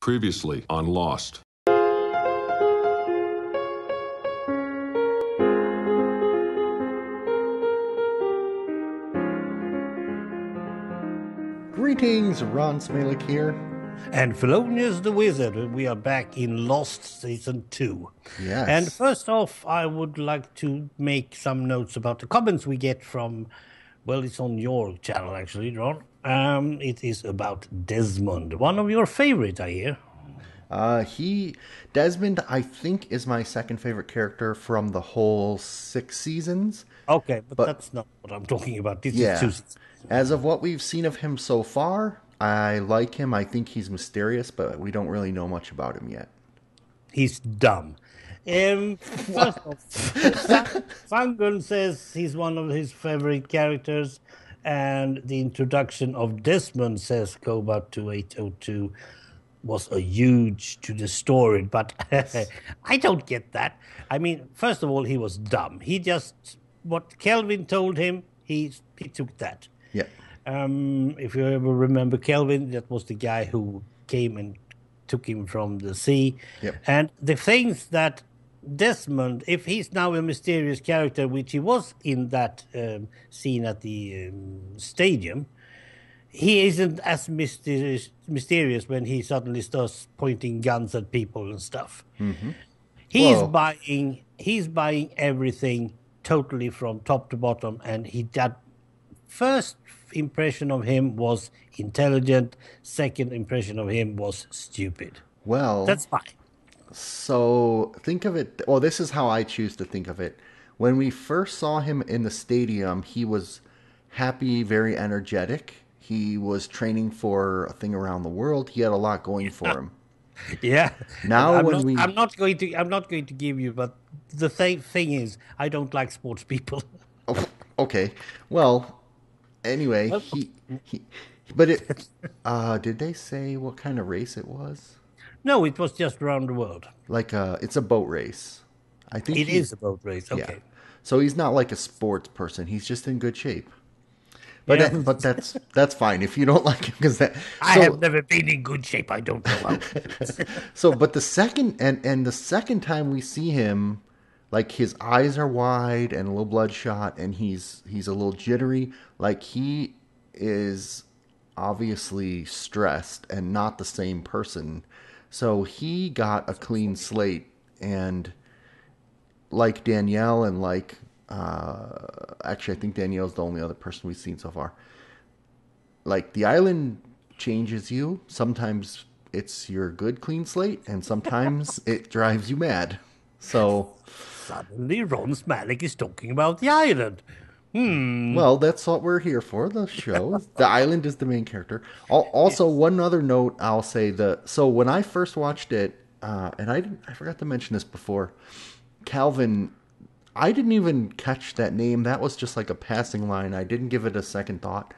Previously on Lost. Greetings, Ron Smalec here. And Fellonius the Wizard, and we are back in Lost Season 2. Yes. And first off, I would like to make some notes about the comments we get from, well, it's on your channel actually, Ron. Um, it is about Desmond, one of your favorite, I hear. Uh, he, Desmond, I think, is my second favorite character from the whole six seasons. Okay, but, But- that's not what I'm talking about. This Yeah. As of what we've seen of him so far, I like him. I think he's mysterious, but we don't really know much about him yet. He's dumb. Um, first off, Sa- Sangun says he's one of his favorite characters, and the introduction of Desmond says Cobalt 2802 was a huge to the story, but I don't get that. I mean, first of all, he was dumb. He just what Kelvin told him, he he took that. Yeah. Um, if you ever remember Kelvin, that was the guy who came and took him from the sea. Yep. And the things that Desmond, if he's now a mysterious character, which he was in that um, scene at the um, stadium, he isn't as mysterious, mysterious when he suddenly starts pointing guns at people and stuff. He's Well- buying. He's buying everything totally from top to bottom, and he that first impression of him was intelligent. Second impression of him was stupid. Well, That's fine. So think of it. Well, this is how I choose to think of it. When we first saw him in the stadium, he was happy, very energetic. He was training for a thing around the world. He had a lot going for him. Yeah. Now I'm when not, we- I'm not going to. I'm not going to give you. But the th- thing is, I don't like sports people. Oh, okay. Well, anyway, he, he but it uh did they say what kind of race it was? No, it was just around the world. Like uh it's a boat race. I think It he- is a boat race. yeah. Okay. So he's not like a sports person. He's just in good shape. But Yeah. that- but that's that's fine if you don't like him because that I have never been in good shape. I don't know so but the second and and the second time we see him like his eyes are wide and a little bloodshot and he's he's a little jittery like he is obviously stressed and not the same person so he got a clean slate and like danielle and like uh actually i think danielle's the only other person we've seen so far. Like the island changes you. Sometimes it's your good clean slate and sometimes it drives you mad. So Suddenly, Ron Smalec is talking about the island. Well that's what we're here for the show. The island is the main character. Al- also one other note i'll say the so when i first watched it uh and i didn't i forgot to mention this before Kelvin i didn't even catch that name. That was just like a passing line. I didn't give it a second thought.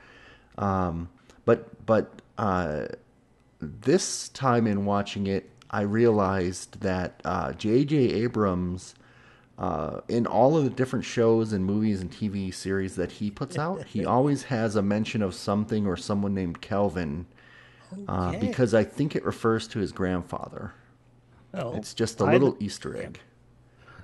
Um but but uh this time in watching it, I realized that uh, J.J. Abrams, uh, in all of the different shows and movies and TV series that he puts out, he always has a mention of something or someone named Kelvin, uh, Okay. because I think it refers to his grandfather. Oh, It's just a I little Easter egg.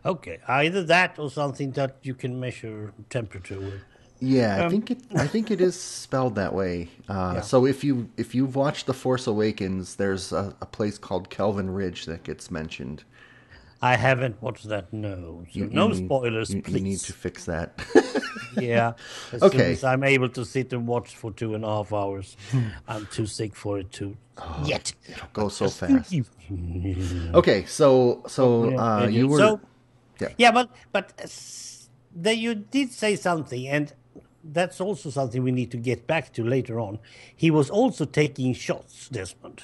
Okay, either that or something that you can measure temperature with. Yeah, I Um, think it. I think it is spelled that way. Uh, Yeah. So if you if you've watched The Force Awakens, there's a, a place called Kelvin Ridge that gets mentioned. I haven't watched that. No, so You- no you spoilers, please. you need to fix that. Yeah. As soon as I'm able to sit and watch for two and a half hours, I'm too sick for it to Oh, yet. Go so fast. Okay, so so uh, you were so, yeah. yeah, but but uh, you did say something, and that's also something we need to get back to later on. He was also taking shots, Desmond.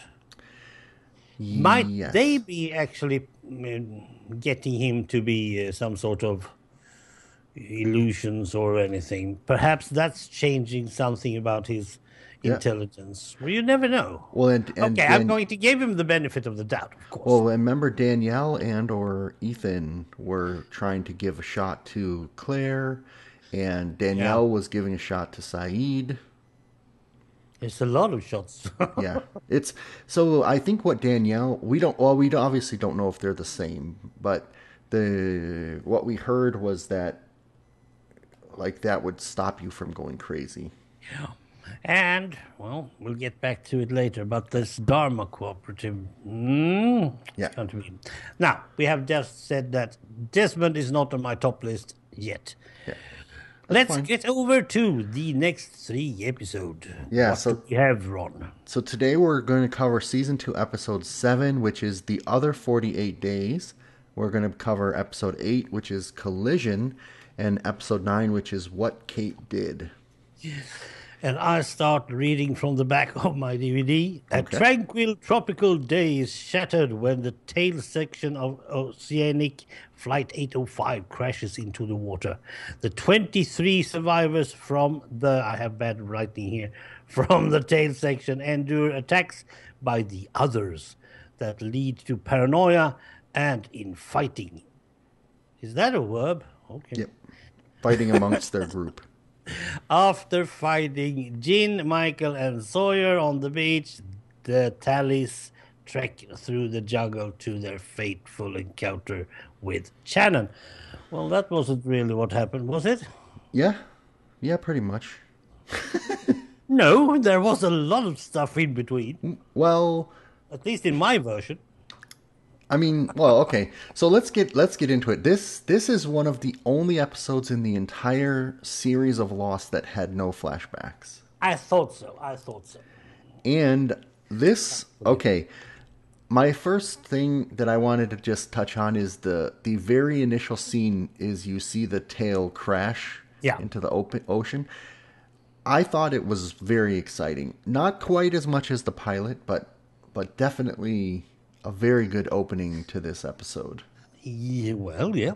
Might Yes. they be actually getting him to be uh, some sort of illusions or anything? Perhaps that's changing something about his Yeah. intelligence. Well, you never know. Well, and, and okay, I'm going to give him the benefit of the doubt, of course. Well, remember Danielle and or Ethan were trying to give a shot to Claire, and Danielle was giving a shot to Sayid. It's a lot of shots. yeah, it's so. I think what Danielle we don't. Well, we obviously don't know if they're the same, but the what we heard was that like that would stop you from going crazy. Yeah. And, well, we'll get back to it later, but this Dharma Cooperative. Mm, yeah. Going to be. Now, we have just said that Desmond is not on my top list yet. Yeah. Let's fine. get over to the next three episode. Yeah, what so we have Ron. So today we're going to cover season two, episode seven, which is the other forty-eight days. We're going to cover episode eight, which is collision, and episode nine, which is what Kate did. Yes and I start reading from the back of my DVD. Okay. A tranquil tropical day is shattered when the tail section of Oceanic Flight 805 crashes into the water. The 23 survivors from the, I have bad writing here, from the tail section endure attacks by the others that lead to paranoia and infighting. Is that a verb? Okay. Yep. Fighting amongst their group. After finding Jin, Michael, and Sawyer on the beach, the Tailies trek through the jungle to their fateful encounter with Shannon. Well, that wasn't really what happened, was it? Yeah. Yeah, pretty much. no, there was a lot of stuff in between. Well, at least in my version. I mean, well, okay. So let's get let's get into it. This this is one of the only episodes in the entire series of Lost that had no flashbacks. I thought so. I thought so. And this okay. My first thing that I wanted to just touch on is the the very initial scene is you see the tail crash yeah. into the open ocean. I thought it was very exciting. Not quite as much as the pilot, but but definitely a very good opening to this episode. Yeah, well, yeah,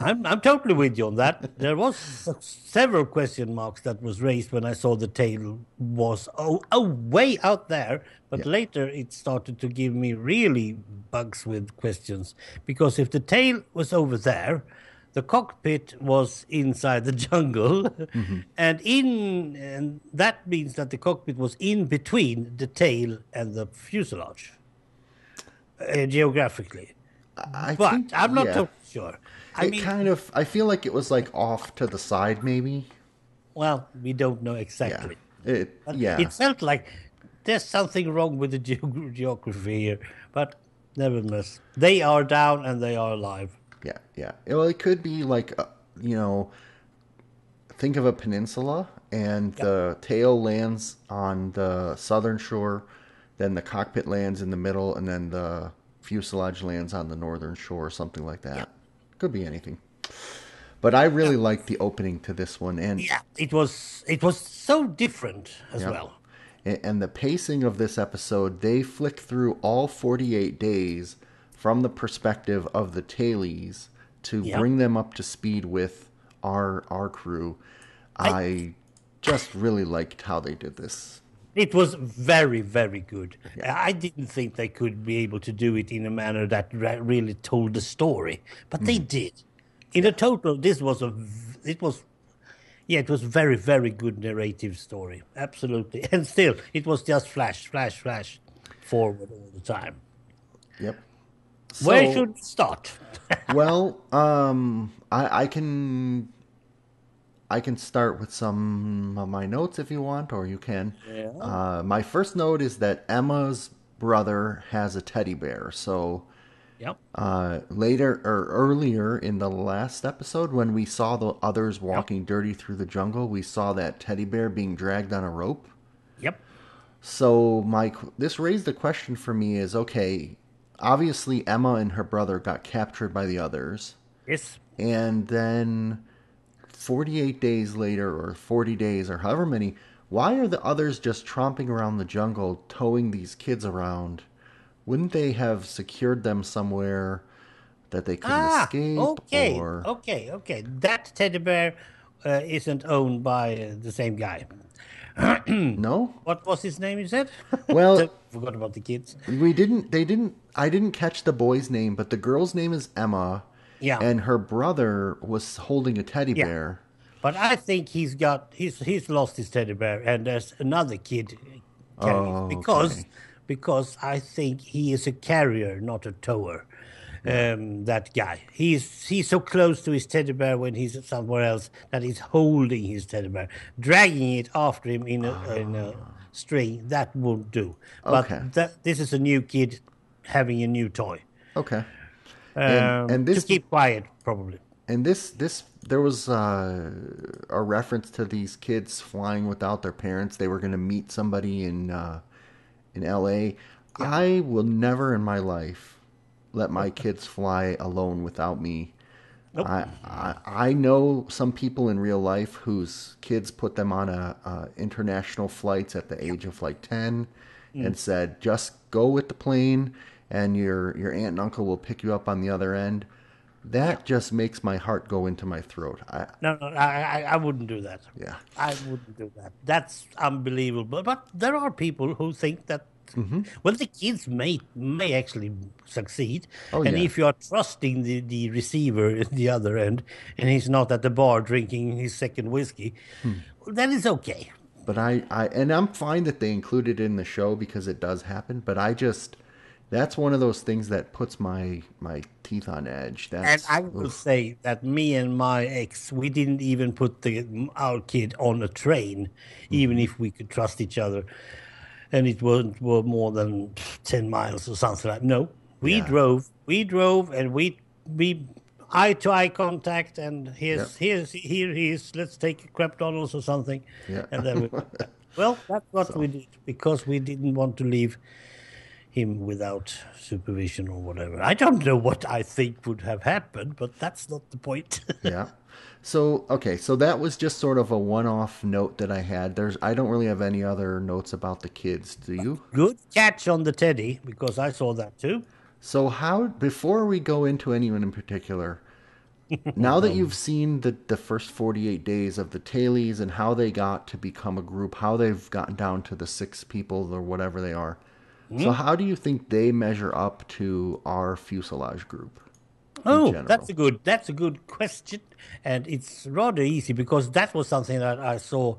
I'm I'm totally with you on that. There was several question marks that was raised when I saw the tail was oh, oh way out there, but yeah. later it started to give me really bugs with questions because if the tail was over there, the cockpit was inside the jungle, mm-hmm. and in and that means that the cockpit was in between the tail and the fuselage uh, geographically. I but think, I'm not yeah. totally sure. I it mean, kind of. I feel like it was like off to the side, maybe. Well, we don't know exactly. Yeah. It, yeah. It felt like there's something wrong with the ge- geography here, but nevertheless, they are down and they are alive. Yeah, yeah. Well, it could be like uh, you know, think of a peninsula, and yep. the tail lands on the southern shore then the cockpit lands in the middle, and then the fuselage lands on the northern shore, something like that. Yeah. Could be anything. But I really yeah. liked the opening to this one, and yeah, it was it was so different as yeah. well. And, the pacing of this episode, they flick through all forty-eight days from the perspective of the tailies to bring them up to speed with our our crew. I, I just really liked how they did this. It was very, very good. Yeah. I didn't think they could be able to do it in a manner that really told the story, but mm. they did. In a total, this was a, it was, yeah, it was very, very good narrative story. Absolutely, and still, it was just flash, flash, flash, forward all the time. Yep. So, Where should we start? well, um, I, I can I can start with some of my notes if you want, or you can. Yeah. Uh, my first note is that Emma's brother has a teddy bear. So, yep. Uh, later or earlier in the last episode, when we saw the others walking yep. dirty through the jungle, we saw that teddy bear being dragged on a rope. Yep. So my this raised the question for me is okay. Obviously, Emma and her brother got captured by the others. Yes. And then 48 days later, or 40 days, or however many, why are the others just tromping around the jungle, towing these kids around? Wouldn't they have secured them somewhere that they couldn't ah, escape? Okay, or... okay, okay. That teddy bear uh, isn't owned by uh, the same guy. no. What was his name? You said. Well, forgot about the kids. We didn't. They didn't. I didn't catch the boy's name, but the girl's name is Emma, yeah. And her brother was holding a teddy yeah. bear. But I think he's got he's he's lost his teddy bear, and there's another kid carrying Oh, because okay. because I think he is a carrier, not a tower. Um, that guy, he's he's so close to his teddy bear when he's somewhere else that he's holding his teddy bear, dragging it after him in a, in a string. That won't do. But Okay. that, this is a new kid having a new toy. Okay. Um, And- and this- to keep quiet, probably. And this this there was uh, a reference to these kids flying without their parents. They were going to meet somebody in uh, in L.A. I will never in my life let my kids fly alone without me. Nope. I, I I know some people in real life whose kids put them on a, uh international flights at the age of like ten, and said just go with the plane, and your your aunt and uncle will pick you up on the other end. That just makes my heart go into my throat. I No, no, I, I, wouldn't do that. yeah I wouldn't do that. That's unbelievable. But there are people who think that. Mm-hmm. Well, the kids may may actually succeed, Oh, and yeah. if you are trusting the, the receiver at the other end, and he's not at the bar drinking his second whiskey, Hmm. then it's okay. But I, I and I'm fine that they included it in the show because it does happen. But I just that's one of those things that puts my my teeth on edge. And I will oof. say that me and my ex, we didn't even put the our kid on a train, even Mm-hmm. if we could trust each other, and it wasn't were more than ten miles or something like. No, we Yeah. drove, we drove, and we we eye to eye contact, and here's here's here he is. Let's take a crap Donald's or something, Yeah. and then we. well, that's what we did because we didn't want to leave him without supervision or whatever. I don't know what I think would have happened, but that's not the point. yeah. So okay, so that was just sort of a one-off note that I had. There's I don't really have any other notes about the kids. Do you? Good catch on the teddy because I saw that too. So how before we go into anyone in particular, now that um, you've seen the the first 48 days of the tailies and how they got to become a group, how they've gotten down to the six people or whatever they are. So hmm? how do you think they measure up to our fuselage group? Oh, that's a good that's a good question, and it's rather easy because that was something that I saw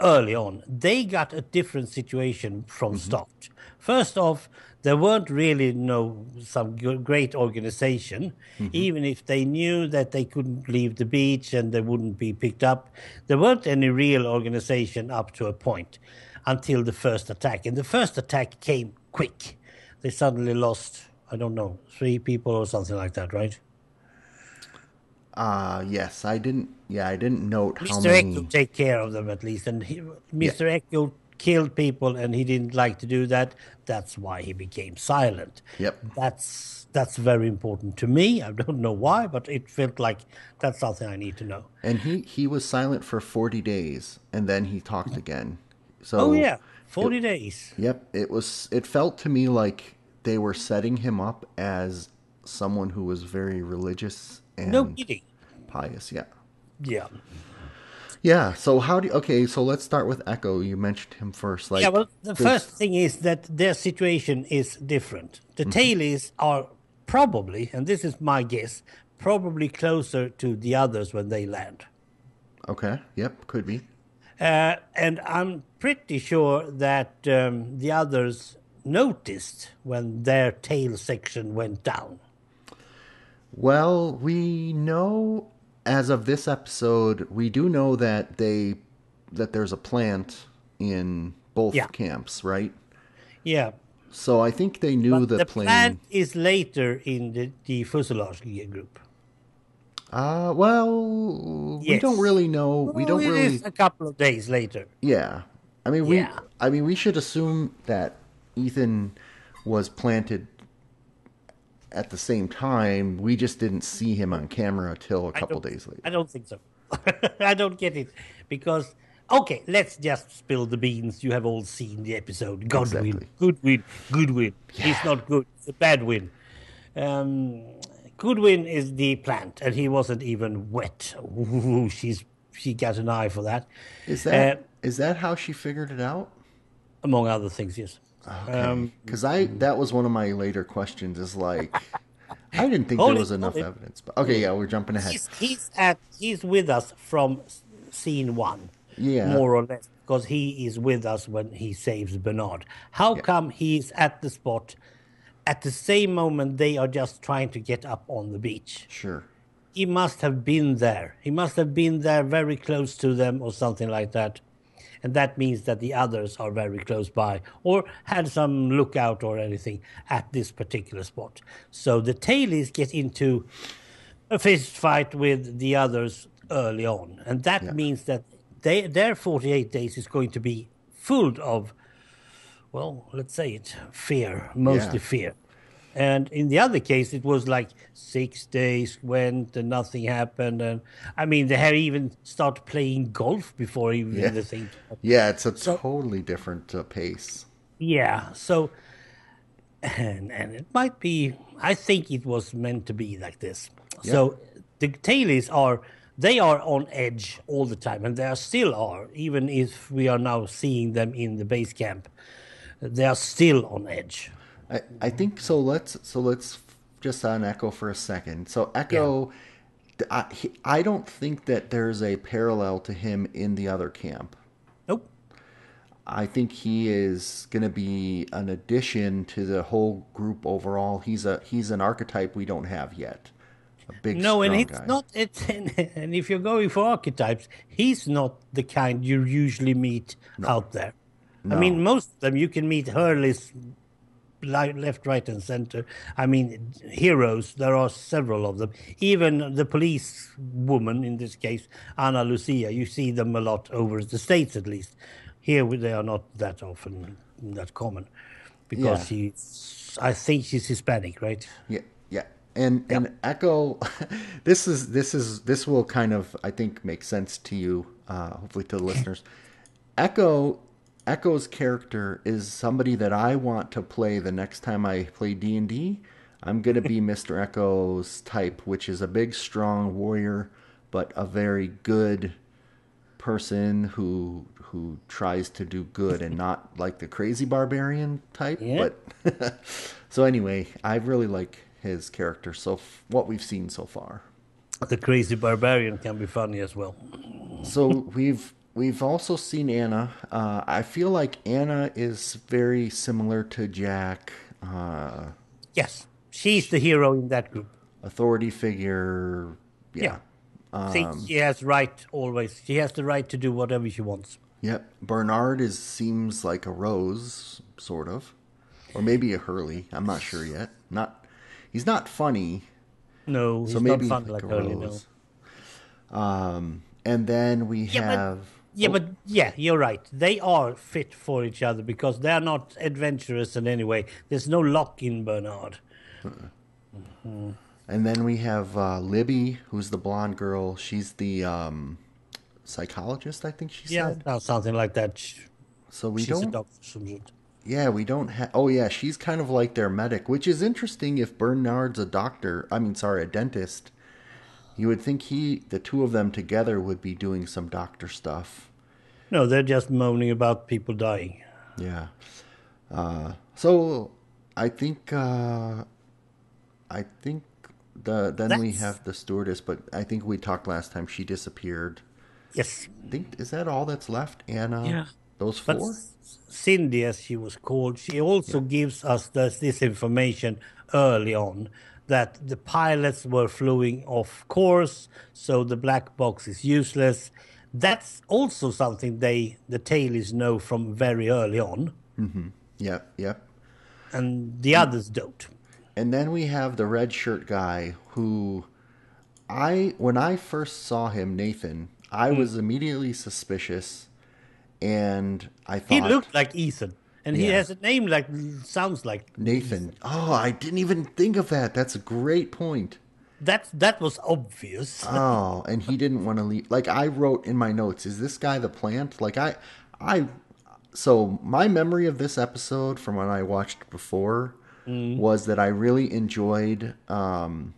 early on. They got a different situation from mm-hmm. start. First off, there weren't really no some great organization. Mm-hmm. Even if they knew that they couldn't leave the beach and they wouldn't be picked up, there weren't any real organization up to a point until the first attack. And the first attack came quick. They suddenly lost, I don't know, three people or something like that, right? Uh yes, I didn't yeah, I didn't note how Mr. many Eko take care of them at least, and he, Mr. Eko killed people, and he didn't like to do that. That's why he became silent. Yep. That's that's very important to me. I don't know why, but it felt like that's something I need to know. and he he was silent for 40 days and then he talked again. So Oh yeah, forty days. Yep, it was. It felt to me like they were setting him up as someone who was very religious and No kidding. pious. Yeah, Yeah. yeah. So how do? You, okay, so let's start with Eko. You mentioned him first. Like, yeah, well, the this- first thing is that their situation is different. The mm-hmm. tailies are probably, and this is my guess, probably closer to the others when they land. Okay. Yep. Could be. Uh, and I'm pretty sure that um, the others noticed when their tail section went down. Well, we know as of this episode, we do know that they that there's a plant in both Yeah. camps, right? Yeah. So I think they knew But the, the plane. plant is later in the, the fuselage gear group. Uh, well, we don't really know. We don't really. a couple of days later. Yeah, I mean, we. Yeah. I mean, we should assume that Ethan was planted at the same time. We just didn't see him on camera till a couple days later. I don't think so. I don't get it because okay, let's just spill the beans. You have all seen the episode. Goodwin, Exactly. good win, good win. He's not good. It's a bad win. Um, Goodwin is the plant, and he wasn't even wet. Ooh, she's she got an eye for that. Is that Uh, is that how she figured it out? among other things? Yes. Um, Because I that was one of my later questions. Is like, I didn't think there it, was enough evidence. But okay, yeah, we're jumping ahead. He's, he's at he's with us from scene one, Yeah. more or less, because he is with us when he saves Bernard. How come he's at the spot at the same moment they are just trying to get up on the beach? Sure. He must have been there. He must have been there very close to them or something like that. And that means that the others are very close by or had some lookout or anything at this particular spot. So the tailies get into a fist fight with the others early on. And that means that they, their 48 days is going to be full of, well, let's say it, fear, mostly Yeah. fear. And in the other case, it was like six days went and nothing happened. And I mean, they had even started playing golf before even Yeah. the thing. Yeah, it's a totally different uh, pace. Yeah. So, and, and it might be, I think it was meant to be like this. So the tailies are, they are on edge all the time. And they are still are, even if we are now seeing them in the base camp. They are still on edge. I, I think so. Let's so let's just on Eko for a second. So Eko, th- I, he, I don't think that there's a parallel to him in the other camp. Nope. I think he is going to be an addition to the whole group overall. He's a he's an archetype we don't have yet. A big No, and it's guy. not. It's and if you're going for archetypes, he's not the kind you usually meet out there. I mean, most of them you can meet Hurley's left, right, and center. I mean, heroes. There are several of them. Even the police woman in this case, Ana Lucia. You see them a lot over the states, at least. Here they are not that often, that common, because Yeah. she's. I think she's Hispanic, right? Yeah, yeah. And and Eko, this is this is this will kind of I think make sense to you, uh, hopefully to the listeners. Eko, Eko's character is somebody that I want to play the next time I play D and D. I'm gonna be Mr. Eko's type, which is a big, strong warrior, but a very good person who who tries to do good and not like the crazy barbarian type. Yeah. But so anyway, I really like his character. So f- what we've seen so far. The crazy barbarian can be funny as well. So we've we've also seen Ana. Uh, I feel like Ana is very similar to Jack, uh, Yes, she's the hero in that group. authority figure. Yeah. Yeah. Think she has right always. She has the right to do whatever she wants. Yep. Bernard is seems like a Rose, sort of, or maybe a Hurley. I'm not sure yet. Not. He's not funny. No, he's So maybe not fun like, like a Hurley, no. Um, and then we Yeah, but- have. Yeah, but yeah, you're right. They are fit for each other because they are not adventurous in any way. There's no Locke in Bernard. And then we have uh, Libby, who's the blonde girl. She's the um, psychologist, I think she Yeah, said. no, something like that. So we She's don't. doctor. Yeah, we don't have. Oh, yeah, she's kind of like their medic, which is interesting. If Bernard's a doctor, I mean, sorry, a dentist, you would think he, the two of them together, would be doing some doctor stuff. No, they're just moaning about people dying. Yeah. Uh, so I think uh, I think the then we have the stewardess, but I think we talked last time she disappeared. Yes, I think is that all that's left? Ana, Yeah. those four. S- Cindy, as she was called, she also gives us this, this information early on that the pilots were flying off course, so the black box is useless. That's also something they, the tailies, know from very early on, Yep, yep. and the others don't. And then we have the red shirt guy who I when I first saw him, Nathan, I Hmm. was immediately suspicious and I thought He looked like Ethan, and he Yeah. has a name like sounds like Nathan. Oh, I didn't even think of that. That's a great point. that. That was obvious. Oh, and he didn't want to leave. Like I wrote in my notes, is this guy the plant? Like I, I. So my memory of this episode from when I watched before was that I really enjoyed um,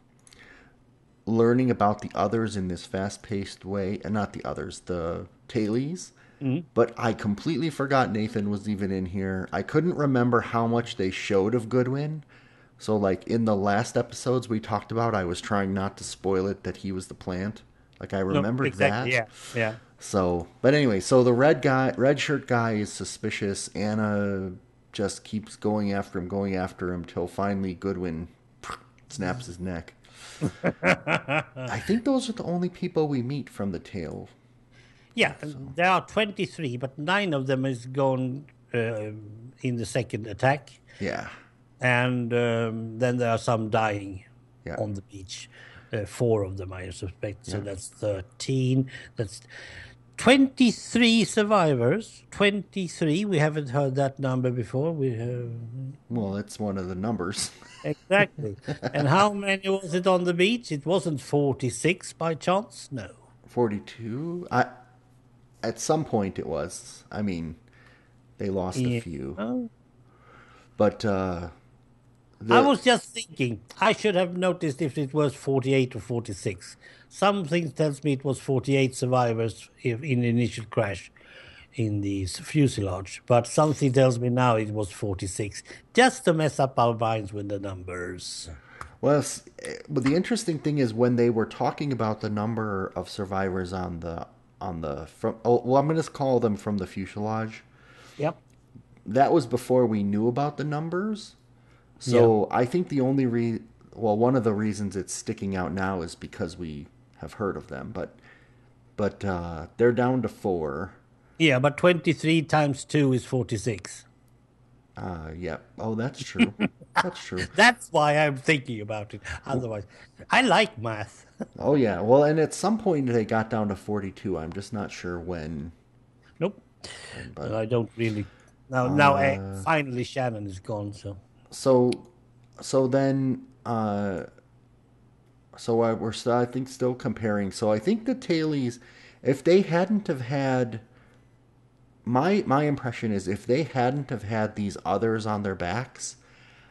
learning about the others in this fast-paced way, and not the others, the tailies. Mm-hmm. But I completely forgot Nathan was even in here. I couldn't remember how much they showed of Goodwin, So like in the last episodes we talked about, I was trying not to spoil it that he was the plant. Like I No, remembered exactly, that. Yeah, yeah. So, but anyway, so the red guy, red shirt guy is suspicious. Ana just keeps going after him, going after him till finally Goodwin snaps his neck. I think those are the only people we meet from the tail. Yeah, there are 23, but nine of them is gone uh, in the second attack. Yeah. And um, then there are some dying Yeah. on the beach. Uh, four of them, I suspect. So that's 13. That's 23 survivors. 23. We haven't heard that number before. We have... Well, it's one of the numbers. Exactly. and how many was it on the beach? It wasn't 46 by chance? No. 42. I at some point it was. I mean, they lost Yeah. a few. Oh. But uh the, I was just thinking, I should have noticed if it was 48 or 46. Something tells me it was 48 survivors in the initial crash in the fuselage, but something tells me now it was 46, just to mess up our minds with the numbers. Well, eh, but the interesting thing is when they were talking about the number of survivors on the on the from oh well I'm going to call them from the fuselage. Yep. That was before we knew about the numbers. So I think the only re well one of the reasons it's sticking out now is because we have heard of them, but but uh they're down to 4. Yeah, but 23 times 2 is 46. Uh yeah. Oh, that's true. that's true. That's why I'm thinking about it. Otherwise, I like math. Oh yeah. Well, and at some point they got down to 42. I'm just not sure when. nope. But I don't really. Now, now uh, finally Shannon is gone, so. so so then uh so I, we're still, I think still comparing so I think the tailies if they hadn't have had my my impression is if they hadn't have had these others on their backs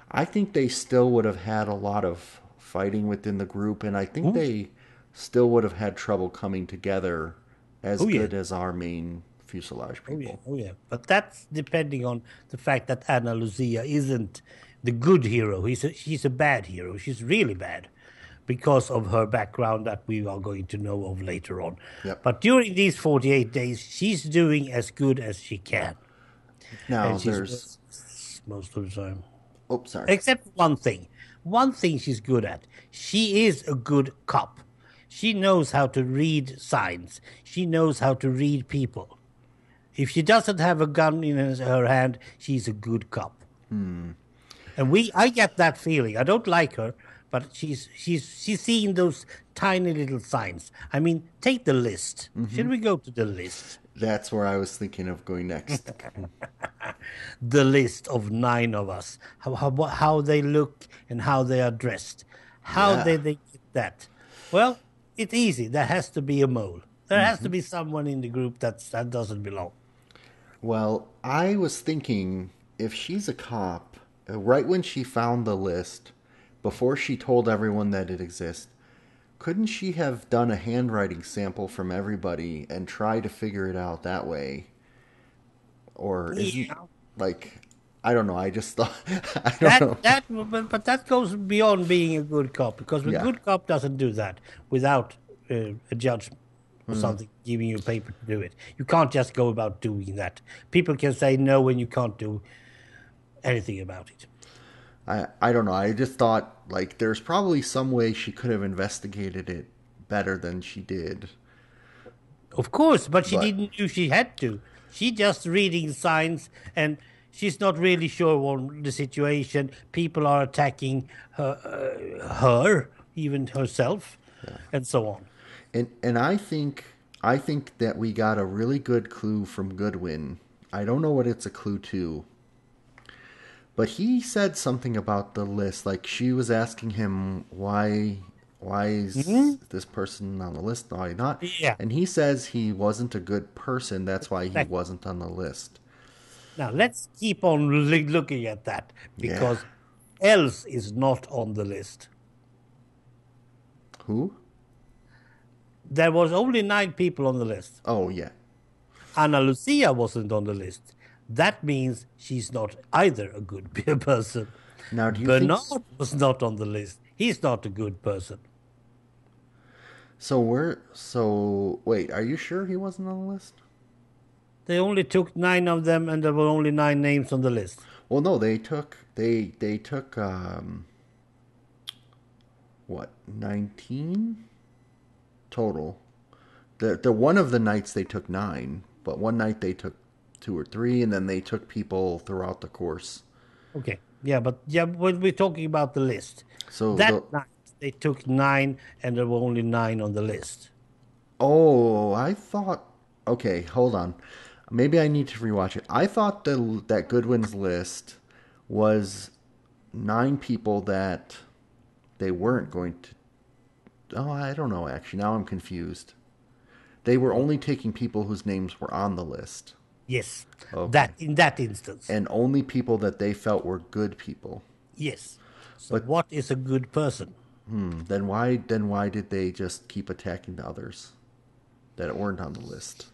I think they still would have had a lot of fighting within the group and I think they still would have had trouble coming together as Oh, yeah. good as our main fuselage Oh people yeah, oh yeah. But that's depending on the fact that Ana Lucia isn't the good hero. He's a, she's a bad hero. She's really bad because of her background that we are going to know of later on. Yep. But during these 48 days, she's doing as good as she can. now there's most of the time. oh sorry Except one thing. One thing she's good at. She is a good cop. She knows how to read signs. She knows how to read people. If she doesn't have a gun in her hand, she's a good cop. Hmm. And we, I get that feeling. I don't like her, but she's she's she's seeing those tiny little signs. I mean, take the list. Should we go to the list? that's where I was thinking of going next the list of nine of us, how, how, how they look and how they are dressed. How Yeah. did they get that? Well, it's easy. There has to be a mole. There has to be someone in the group that's, that doesn't belong. Well, I was thinking if she's a cop, uh, right when she found the list, before she told everyone that it exists, couldn't she have done a handwriting sample from everybody and try to figure it out that way? Or isn't Yeah. like I don't know. I just thought I don't That, know. that, but, but that goes beyond being a good cop because a Yeah. good cop doesn't do that without uh, a judge or Hmm. something giving you a paper to do it. You can't just go about doing that. People can say no when you can't do anything about it. I I don't know. I just thought like there's probably some way she could have investigated it better than she did. Of course, but she But- didn't know she had to. She just reading signs and she's not really sure on the situation. People are attacking her, uh, her even herself, and so on. And and I think I think that we got a really good clue from Goodwin. I don't know what it's a clue to. But he said something about the list like she was asking him why why is mm-hmm. this person on the list why not? Yeah. And he says he wasn't a good person, that's why he wasn't on the list. Now let's keep on loo- looking at that because else is not on the list. Who? There was only nine people on the list. Oh yeah. Ana Lucia wasn't on the list. That means she's not either a good beer person. Now, do you think- Bernard was not on the list. He's not a good person. So we're so wait. Are you sure he wasn't on the list? They only took nine of them, and there were only nine names on the list. Well, no, they took they they took um what nineteen total. The the one of the nights they took nine, but one night they took two or three, and then they took people throughout the course. Okay, yeah, but yeah, when we're talking about the list, So that the- night they took nine, and there were only nine on the list. Oh, I thought. Okay, hold on. Maybe I need to rewatch it. I thought the, that Goodwin's list was nine people that they weren't going to. Oh, I don't know. Actually, now I'm confused. They were only taking people whose names were on the list, Yes, Okay. that in that instance, and only people that they felt were good people. yes. So what is a good person? Hmm. Then why? Then why did they just keep attacking the others that weren't on the list?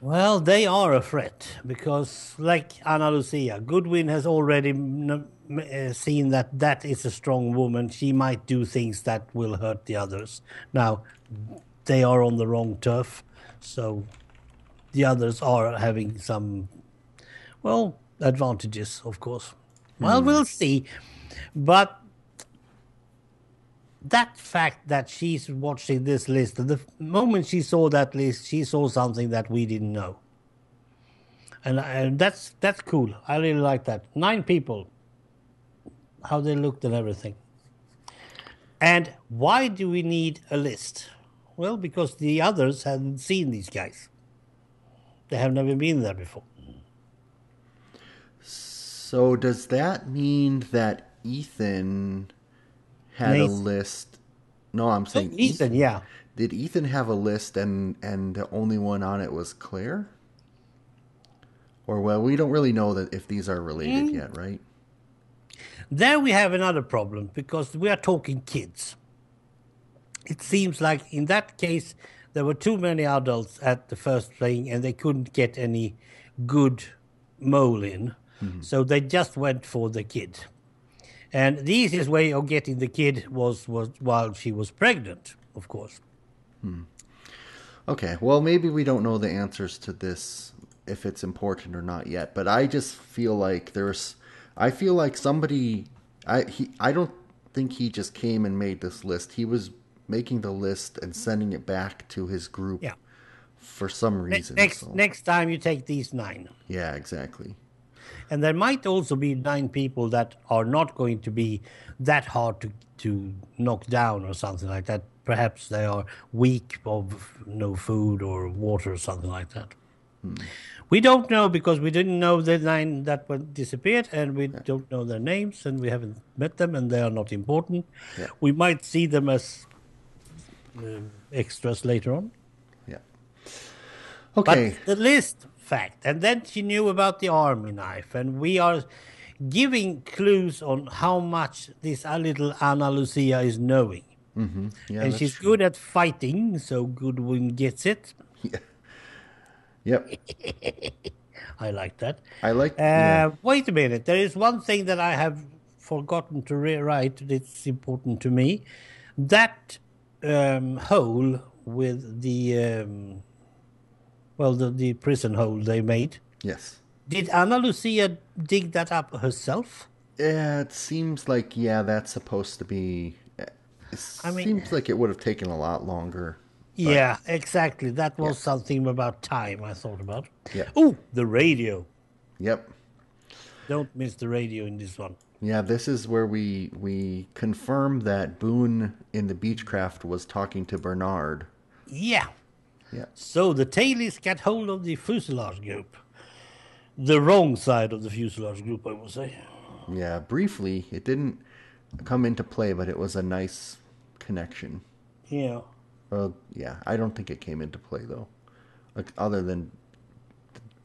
Well, they are a threat because, like Ana Lucia, Goodwin has already uh, seen that that is a strong woman. She might do things that will hurt the others. Now, they are on the wrong turf, so the others are having some, well, advantages, of course. Well, hmm. we'll see. But that fact that she's watching this list, the moment she saw that list, she saw something that we didn't know, and, and that's that's cool. I really like that. Nine people, how they looked and everything. And why do we need a list? Well, because the others hadn't seen these guys. They have never been there before. So does that mean that Ethan had a list? No, I'm oh, saying Ethan, yeah. Did Ethan have a list and and the only one on it was Claire? Or well, we don't really know that if these are related mm. yet, right? There we have another problem because we are talking kids. It seems like in that case there were too many adults at the first playing and they couldn't get any good mole in. Mm-hmm. So they just went for the kid. And the easiest way of getting the kid was, was while she was pregnant, of course. Hmm. Okay, well maybe we don't know the answers to this if it's important or not yet, but I just feel like there's I feel like somebody I he I don't think he just came and made this list. He was making the list and sending it back to his group Yeah. for some reason. next, so- next time you take these nine. Yeah, exactly. And there might also be nine people that are not going to be that hard to, to knock down or something like that. Perhaps they are weak of no food or water or something like that. Hmm. We don't know because we didn't know the nine that were disappeared and we don't know their names and we haven't met them and they are not important. Yeah. We might see them as extras later on. Yeah. But Okay. the list fact, and then she knew about the army knife, and we are giving clues on how much this uh, little Ana Lucia is knowing. yeah, and she's true. good at fighting, so Goodwin gets it. Yeah. Yep. I like that. I like Uh, yeah. Wait a minute. There is one thing that I have forgotten to rewrite. It's important to me. That um, hole with the um, well, the, the prison hole they made. Yes. Did Ana Lucia dig that up herself? Yeah, it seems like yeah, that's supposed to be. It I mean- seems like it would have taken a lot longer. Yeah, exactly. That was something about time I thought about. Yeah. Oh, the radio. Yep. Don't miss the radio in this one. Yeah, this is where we we confirm that Boone in the Beechcraft was talking to Bernard. Yeah. Yeah. So the tailies got hold of the fuselage group. The wrong side of the fuselage group, I would say. Yeah, briefly, it didn't come into play, but it was a nice connection. Yeah. Uh, yeah, I don't think it came into play though, like other than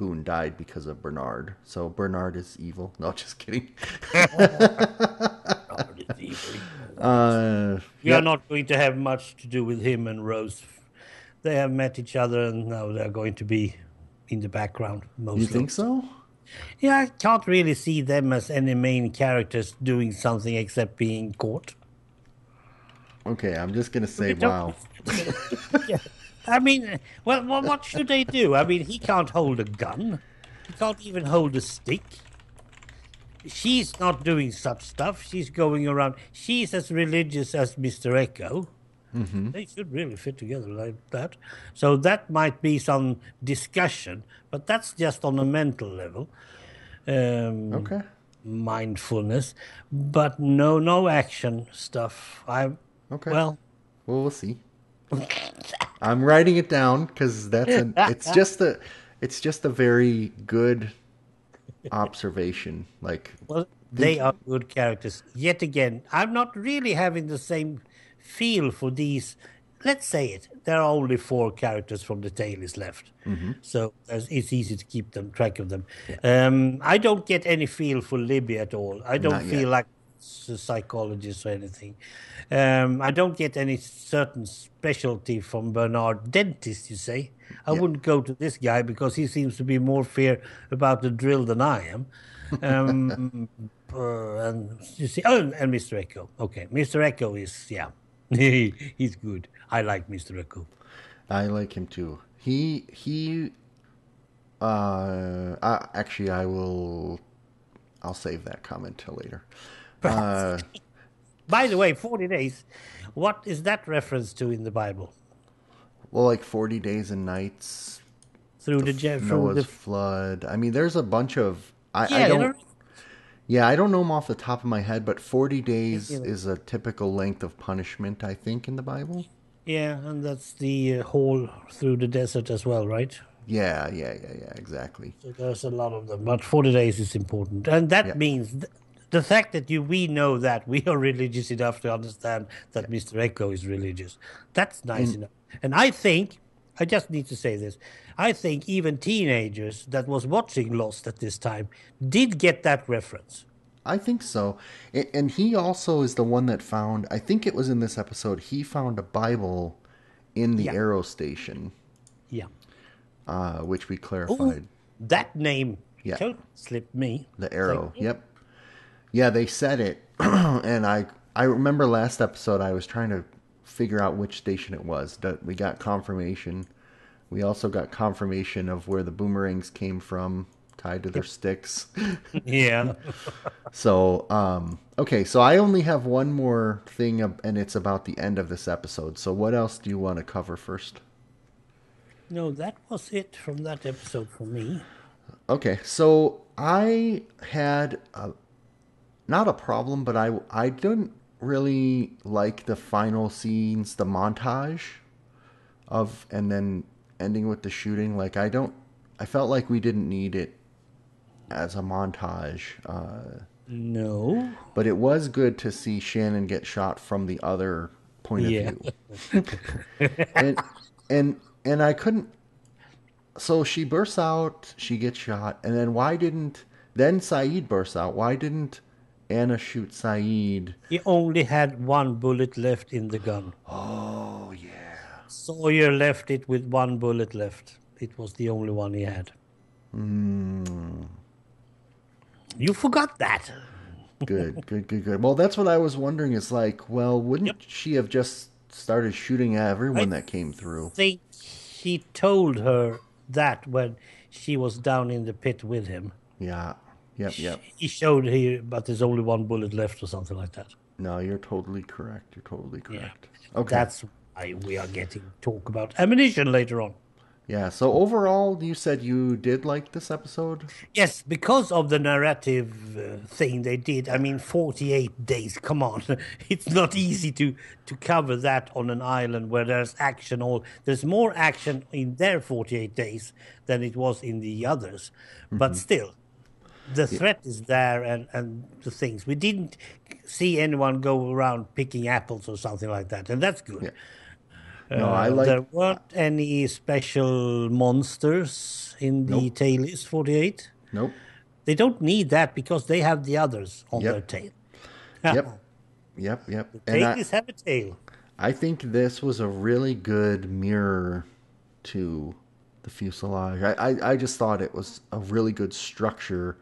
Boone died because of Bernard. So Bernard is evil. No, just kidding. Uh, We are not going to have much to do with him and Rose. They have met each other and now they're going to be in the background mostly. you think so? Yeah, I can't really see them as any main characters doing something except being caught. Okay, I'm just gonna say wow. yeah. I mean, well, well, what should they do? I mean, he can't hold a gun. He can't even hold a stick. She's not doing such stuff. She's going around. She's as religious as Mr. Eko. They should really fit together like that. So that might be some discussion, but that's just on a mental level. Um, Okay. Mindfulness, but no, no action stuff. I Okay. well, Well, we'll see. I'm writing it down because that's an. It's just a. It's just a very good observation. Like, Well, they are good characters. Yet again, I'm not really having the same feel for these. Let's say it. There are only four characters from the tail is left, so it's easy to keep them track of them. Um, I don't get any feel for Libby at all. I don't Not feel yet. like psychologist or anything. Um, I don't get any certain specialty from Bernard Dentist. You say I wouldn't go to this guy because he seems to be more fear about the drill than I am. Um, uh, and you see, oh, and Mr. Eko. Okay, Mr. Eko is yeah, he's good. I like Mr. Eko. I like him too. He he. Uh, I, actually, I will. I'll save that comment till later. Uh, By the way, forty days. What is that reference to in the Bible? well, like forty days and nights, Through the, through Noah's the flood. I mean, there's a bunch of. I, yeah, I don't. know, Yeah, I don't know them off the top of my head, but 40 days Yeah. is a typical length of punishment, I think, in the Bible. yeah, and that's the uh, whole through the desert as well, right? Yeah, yeah, yeah, yeah, exactly. So there's a lot of them, but 40 days is important. And that Yeah. means th- the fact that you we know that we are religious enough to understand that Mr. Eko is religious. That's nice enough. And I think I just need to say this. I think even teenagers that was watching Lost at this time did get that reference. I think so. And he also is the one that found, I think it was in this episode, he found a Bible in the Yeah. Arrow Station, Yeah. uh, which we Ooh, clarified. that name Yeah. slipped me. The Arrow. Yep. Yeah, they said it. and I I remember last episode I was trying to figure out which station it was. That we got confirmation. We also got confirmation of where the boomerangs came from tied to their sticks. Yeah. So, um okay, so I only have one more thing and it's about the end of this episode. So what else do you want to cover first? no, that was it from that episode for me. Okay, so I had a, not a problem, but I I didn't really like the final scenes, the montage of, and then ending with the shooting. Like I don't, I felt like we didn't need it as a montage. Uh, No. but it was good to see Shannon get shot from the other point of Yeah. view. and and and I couldn't so she bursts out, she gets shot, and then why didn't then Sayid bursts out? Why didn't Ana shoot Sayid? He only had one bullet left in the gun. Oh yeah. Sawyer left it with one bullet left. It was the only one he had. Hmm. You forgot that. Good, good, good, good. Well that's what I was wondering. Is like, well, wouldn't she have just started shooting at everyone that came through? think he told her that when she was down in the pit with him. Yeah. Yep, yep. He showed her, but there's only one bullet left or something like that. No, you're totally correct. You're totally correct. Okay. That's why we are getting talk about ammunition later on. Yeah, so overall, you said you did like this episode? Yes, because of the narrative uh, thing they did. I mean, 48 days. Come on, it's not easy to to cover that on an island where there's action. All there's more action in their 48 days than it was in the others. But still, the threat is there, and and the things we didn't see anyone go around picking apples or something like that, and that's good. No, I Uh, like. there weren't any special monsters in the Nope. Tailies 48. Nope. They don't need that because they have the others on Yep. their tail. Yep. Yep. Yep. And I, Tailies have a tail. I think this was a really good mirror to the fuselage. I, I, I just thought it was a really good structure,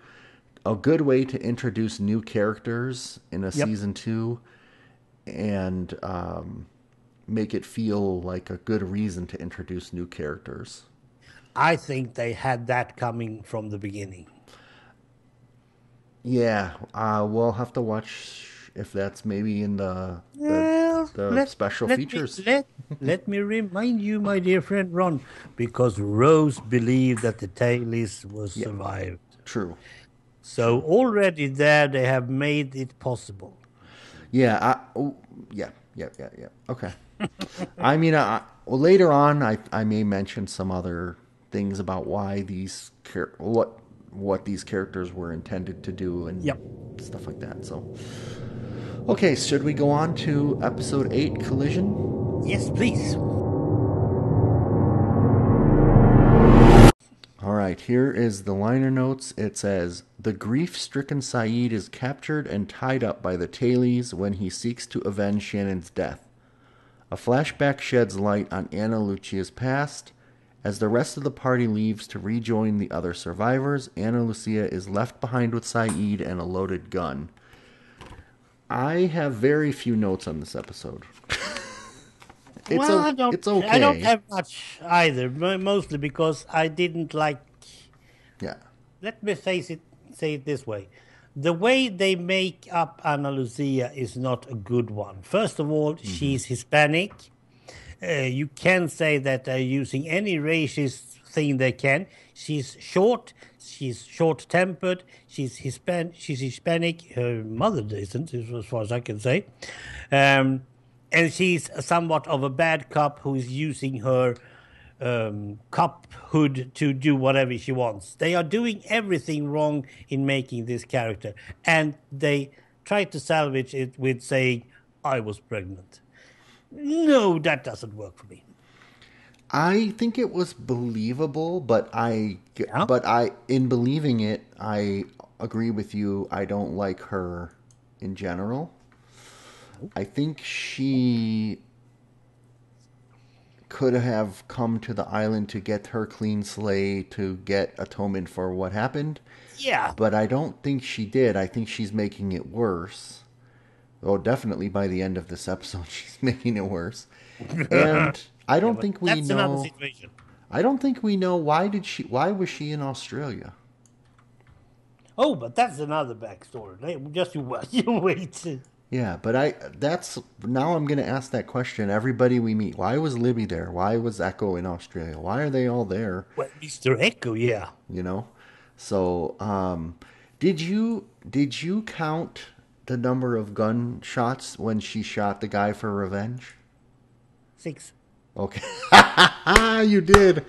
a good way to introduce new characters in a Yep. season two, and um, make it feel like a good reason to introduce new characters. I think they had that coming from the beginning. Yeah, uh, we'll have to watch if that's maybe in the the, Well, the let- special let me- features. let, let me remind you, my dear friend Ron, because Rose believed that the Tailies was survived. True. So already there they have made it possible. Yeah. I, oh, yeah. Yeah. Yeah. Yeah. Okay. I mean, I, well, later on, I I may mention some other things about why these what what these characters were intended to do and Yep. stuff like that. So, okay, should we go on to episode eight, collision? Yes, please. All right, here is the liner notes. It says The grief stricken Sayid is captured and tied up by the Tailies when he seeks to avenge Shannon's death. A flashback sheds light on Ana Lucia's past. As the rest of the party leaves to rejoin the other survivors, Ana Lucia is left behind with Sayid and a loaded gun. I have very few notes on this episode. it's well, I don't. it's okay. I don't have much either. Mostly because I didn't like. yeah. Let me say it. Say it this way: the way they make up Ana Lucia is not a good one. First of all, she's Hispanic. Uh, you can say that they're using any racist thing they can. She's short. She's short-tempered. She's Hispan. She's Hispanic. Her mother isn't, as far as I can say. Um, and she's somewhat of a bad cop who is using her um, cop hood to do whatever she wants. They are doing everything wrong in making this character, and they try to salvage it with saying, "I was pregnant." No, that doesn't work for me. I think it was believable, but I Yeah? but I in believing it, I agree with you. I don't like her in general. I think she could have come to the island to get her clean slate to get atonement for what happened, Yeah, but I don't think she did. I think she's making it worse. Oh, definitely by the end of this episode, she's making it worse. And I don't think we that's another know. situation. I don't think we know why did she why was she in Australia? Oh, but that's another backstory. Just you wait. Yeah, but I that's now I'm going to ask that question everybody we meet. Why was Libby there? Why was Eko in Australia? Why are they all there, Well, Mr. Eko, yeah. you know? So, um did you did you count the number of gunshots when she shot the guy for revenge? Six. Okay. you did.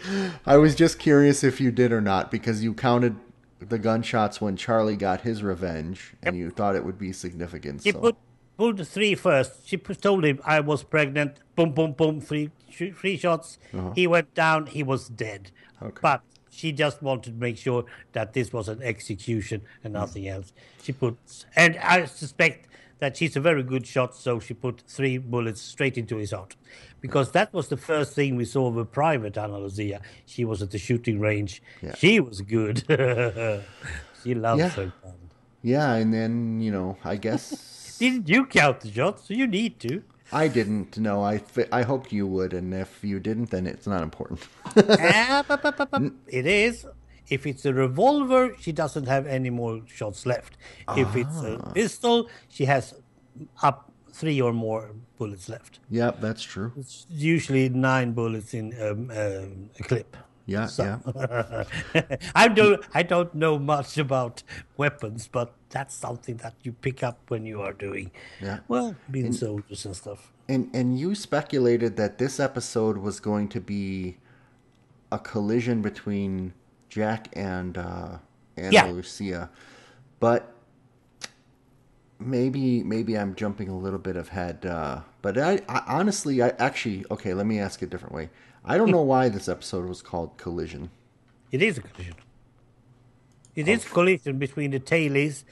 I was just curious if you did or not because you counted the gunshots when Charlie got his revenge and you thought it would be significant. So. Pulled three first. She told him I was pregnant. Boom, boom, boom. Three, sh- three shots. He went down. He was dead. Uh-huh. Okay. But she just wanted to make sure that this was an execution and nothing else. She put, and I suspect that she's a very good shot, so she put three bullets straight into his heart. Because that was the first thing we saw of a private Ana Lucia. She was at the shooting range. Yeah. She was good. she loves Yeah. her gun. Yeah, and then, you know, I guess Didn't you count the shots? So you need to. I didn't know. I I hoped you would and if you didn't then it's not important. Ah, bup, bup, bup. It is. If it's a revolver, she doesn't have any more shots left. If it's a pistol, she has up three or more bullets left. yep, that's true. It's usually nine bullets in um, um, a clip. Yeah, So- yeah. I don't. I don't know much about weapons, but that's something that you pick up when you are doing, Yeah. well, being soldiers and stuff. And and you speculated that this episode was going to be a collision between Jack and uh, Ana Yeah. Lucia, but maybe maybe I'm jumping a little bit ahead. Uh, but I, I honestly, I actually okay. Let me ask it a different way. I don't know why this episode was called Collision. It is a collision. It is a collision between the tailies,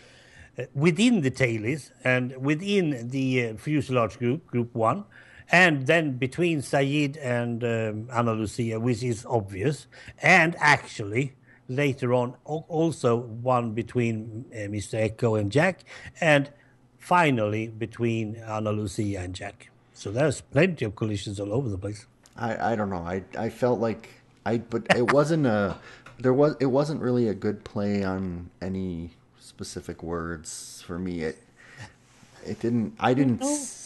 uh, within the tailies, and within the uh, fuselage group, Group One, And then between Sayid and um, Ana Lucia, which is obvious, and actually later on also one between uh, Mr. Eko and Jack, and finally between Ana Lucia and Jack. So there's plenty of collisions all over the place. I, I don't know. I I felt like I but it wasn't a there was it wasn't really a good play on any specific words for me. It it didn't. I didn't.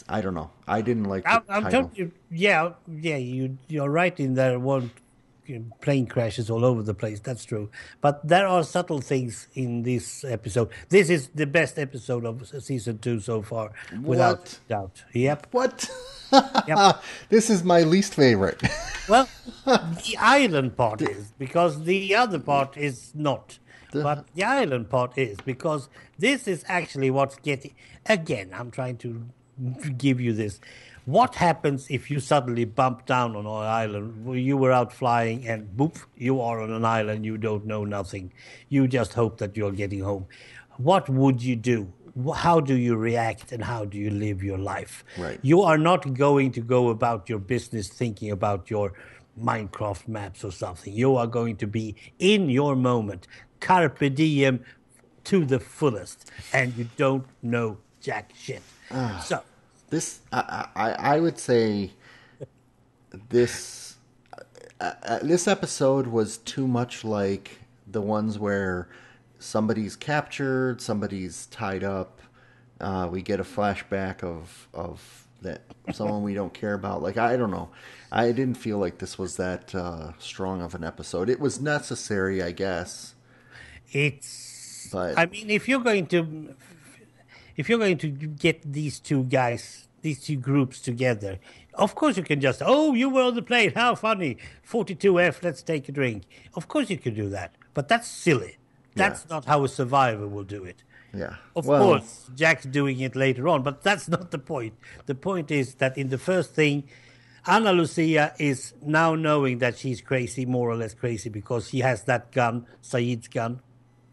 I don't know. I didn't like. I'm, I'm telling you. Yeah, yeah. You you're right in plane crashes all over the place. That's true. But there are subtle things in this episode. This is the best episode of season two so far, without what? doubt. Yep. What? yep. This is my least favorite. well, the island part is because the other part is not. But the island part is because this is actually what's getting. Again, I'm trying to give you this. What happens if you suddenly bump down on an island? You were out flying and boop, you are on an island. You don't know nothing. You just hope that you're getting home. What would you do? How do you react and how do you live your life? Right. You are not going to go about your business thinking about your Minecraft maps or something. You are going to be in your moment, carpe diem to the fullest, and you don't know jack shit. Uh, so this, I, I, I would say, this, uh, uh, this episode was too much like the ones where somebody's captured, somebody's tied up. Uh, we get a flashback of of that someone we don't care about. Like I don't know, I didn't feel like this was that uh, strong of an episode. It was necessary, I guess. It's. But I mean, if you're going to if you're going to get these two guys, these two groups together, of course you can just, oh, you were on the plane, how funny, 42F, let's take a drink. Of course you can do that, but that's silly. That's yeah. not how a survivor will do it. Yeah. Of well, course, Jack's doing it later on, but that's not the point. The point is that in the first thing, Ana Lucia is now knowing that she's crazy, more or less crazy, because she has that gun, Sayid's gun.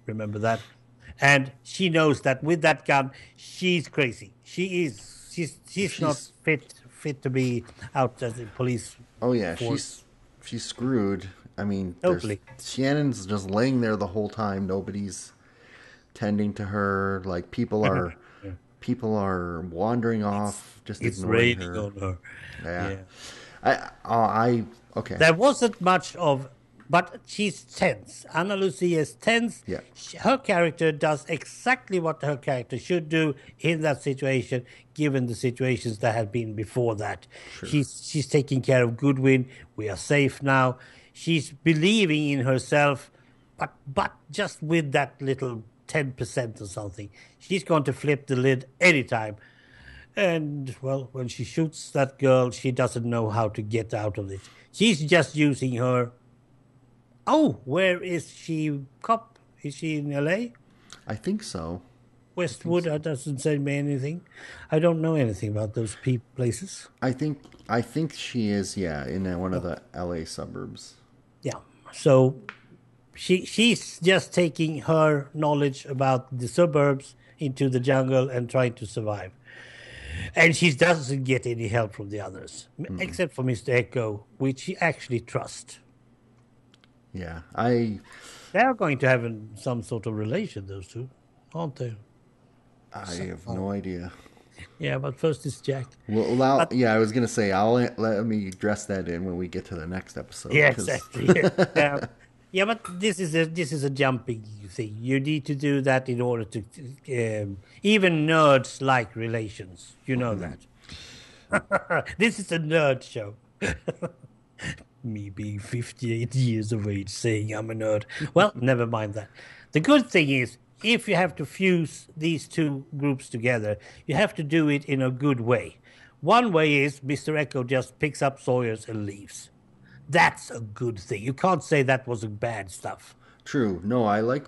Remember that? and she knows that with that gun, she's crazy. She is. She's she's, she's not fit fit to be out as a police. Oh yeah, force. she's she's screwed. I mean, totally. Shannon's just laying there the whole time. Nobody's tending to her. Like people are. yeah. People are wandering off, just it's ignoring her. on her. Yeah, yeah. I, uh, I, okay. There wasn't much of but she's tense. Ana Lucia is tense. Yeah. Her character does exactly what her character should do in that situation, given the situations that have been before that. Sure. She's she's taking care of Goodwin. We are safe now. She's believing in herself, but but just with that little ten percent or something. She's going to flip the lid anytime. And well, when she shoots that girl, she doesn't know how to get out of it. She's just using her Oh, where is she? Cop? Is she in L.A.? I think so. Westwood. That doesn't say me anything. I don't know anything about those places. I think I think she is. Yeah, in one of the L.A. suburbs. Yeah. So she she's just taking her knowledge about the suburbs into the jungle and trying to survive. And she doesn't get any help from the others, mm-hmm. except for Mr. Eko, which she actually trusts. Yeah, I. They are going to have some sort of relation, those two, aren't they? I so, have no idea. Yeah, but first is Jack. Well, but, yeah, I was gonna say I'll let me dress that in when we get to the next episode. Yeah, exactly. yeah. yeah, but this is a this is a jumping thing. You need to do that in order to um, even nerds like relations. You know mm-hmm. that. this is a nerd show me being 58 years of age saying I'm a nerd. Well, never mind that. The good thing is, if you have to fuse these two groups together, you have to do it in a good way. One way is Mr. Eko just picks up Sawyers and leaves. That's a good thing. You can't say that was bad stuff. True. No, I like,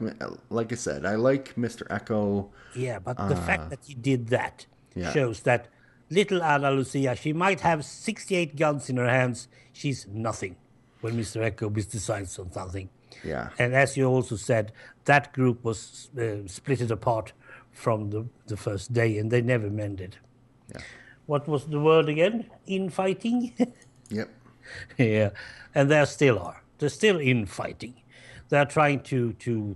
like I said, I like Mr. Eko. Yeah, but the uh, fact that he did that yeah. shows that little Ana Lucia, she might have 68 guns in her hands. She's nothing when Mr. Eko decides on something. Yeah. And as you also said, that group was uh, splitted apart from the, the first day and they never mended. Yeah. what was the word again? Infighting? Yep. yeah. And there still are. They're still infighting. They're trying to, to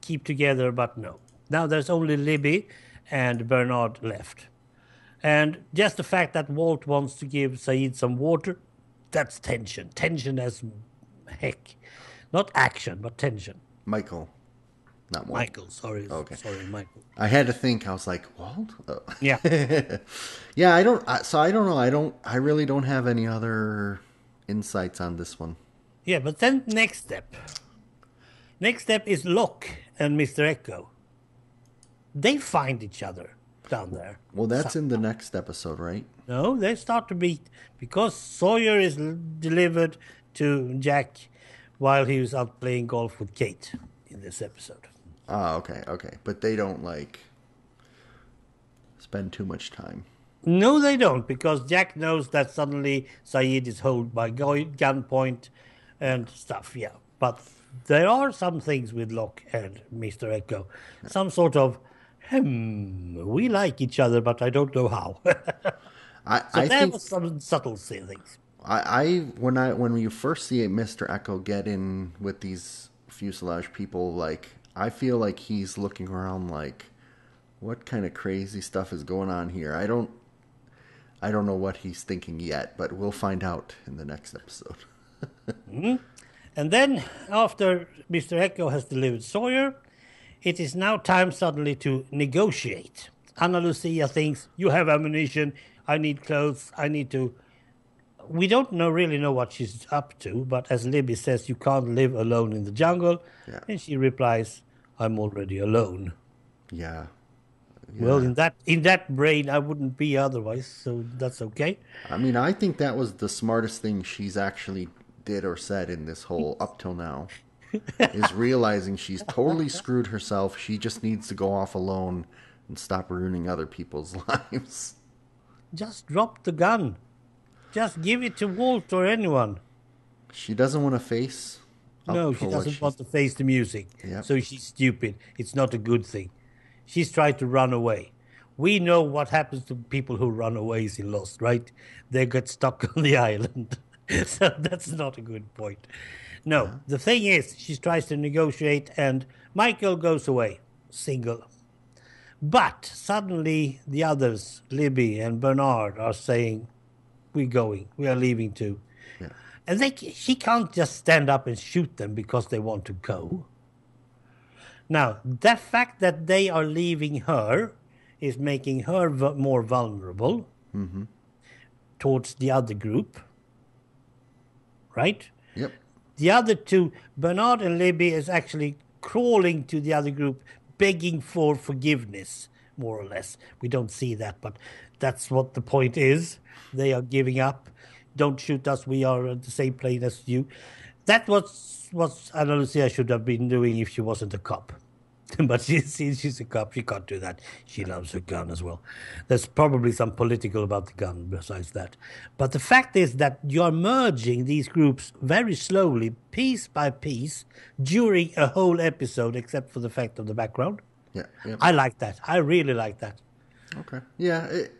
keep together, but no. Now there's only Libby and Bernard left. And just the fact that Walt wants to give Sayid some water, that's tension. Tension as heck. Not action, but tension. Michael. Not Walt. Michael, sorry. Oh, okay. Sorry, Michael. I had to think. I was like, Walt? Oh. Yeah. Yeah, I don't. I, so I don't know. I don't. I really don't have any other insights on this one. yeah, but then next step. Next step is Locke and Mr. Eko. They find each other down there. Well, that's in the next episode, right? No, they start to beat because Sawyer is l- delivered to Jack while he was out playing golf with Kate in this episode. Ah, okay, okay. But they don't like spend too much time. No, they don't, because Jack knows that suddenly Sayid is held by go- gunpoint and stuff, yeah. But there are some things with Locke and Mr. Eko. Some sort of, hmm, we like each other, but I don't know how. I, so I there think was some subtle things. I, I when I when you first see Mr. Eko get in with these fuselage people, like I feel like he's looking around like, what kind of crazy stuff is going on here? I don't, I don't know what he's thinking yet, but we'll find out in the next episode. And then, after Mr. Eko has delivered Sawyer, it is now time suddenly to negotiate. Ana Lucia thinks, You have ammunition, I need clothes, I need to. We don't know really know what she's up to, but as Libby says, you can't live alone in the jungle. Yeah. And she replies, I'm already alone. Yeah. Well, in that in that brain, I wouldn't be otherwise, so that's okay. I mean, I think that was the smartest thing she's actually did or said in this whole up till now. Is realizing she's totally screwed herself. She just needs to go off alone and stop ruining other people's lives. Just drop the gun. Just give it to Walt or anyone. She doesn't want to face. No, she doesn't she's- want to face the music. Yep. So she's stupid. It's not a good thing. She's tried to run away. We know what happens to people who run away in Lost, right? They get stuck on the island. so that's not a good point. No, the thing is, she tries to negotiate, and Michael goes away, single. But suddenly the others, Libby and Bernard, are saying, We're going, we are leaving too. Yeah. And they, she can't just stand up and shoot them because they want to go. Now, the fact that they are leaving her is making her v- more vulnerable mm-hmm. towards the other group. Right? Yep. The other two, Bernard and Libby, is actually crawling to the other group, begging for forgiveness, more or less. We don't see that, but that's what the point is. They are giving up. Don't shoot us. We are on the same plane as you. That was what Ana Lucia should have been doing if she wasn't a cop. but she, she's, she's a cop. She can't do that. She loves her gun as well. There's probably some political about the gun besides that. But the fact is that you're merging these groups very slowly, piece by piece, during a whole episode, except for the fact of the background. Yeah. Yep. I like that. I really like that. Okay. Yeah. It,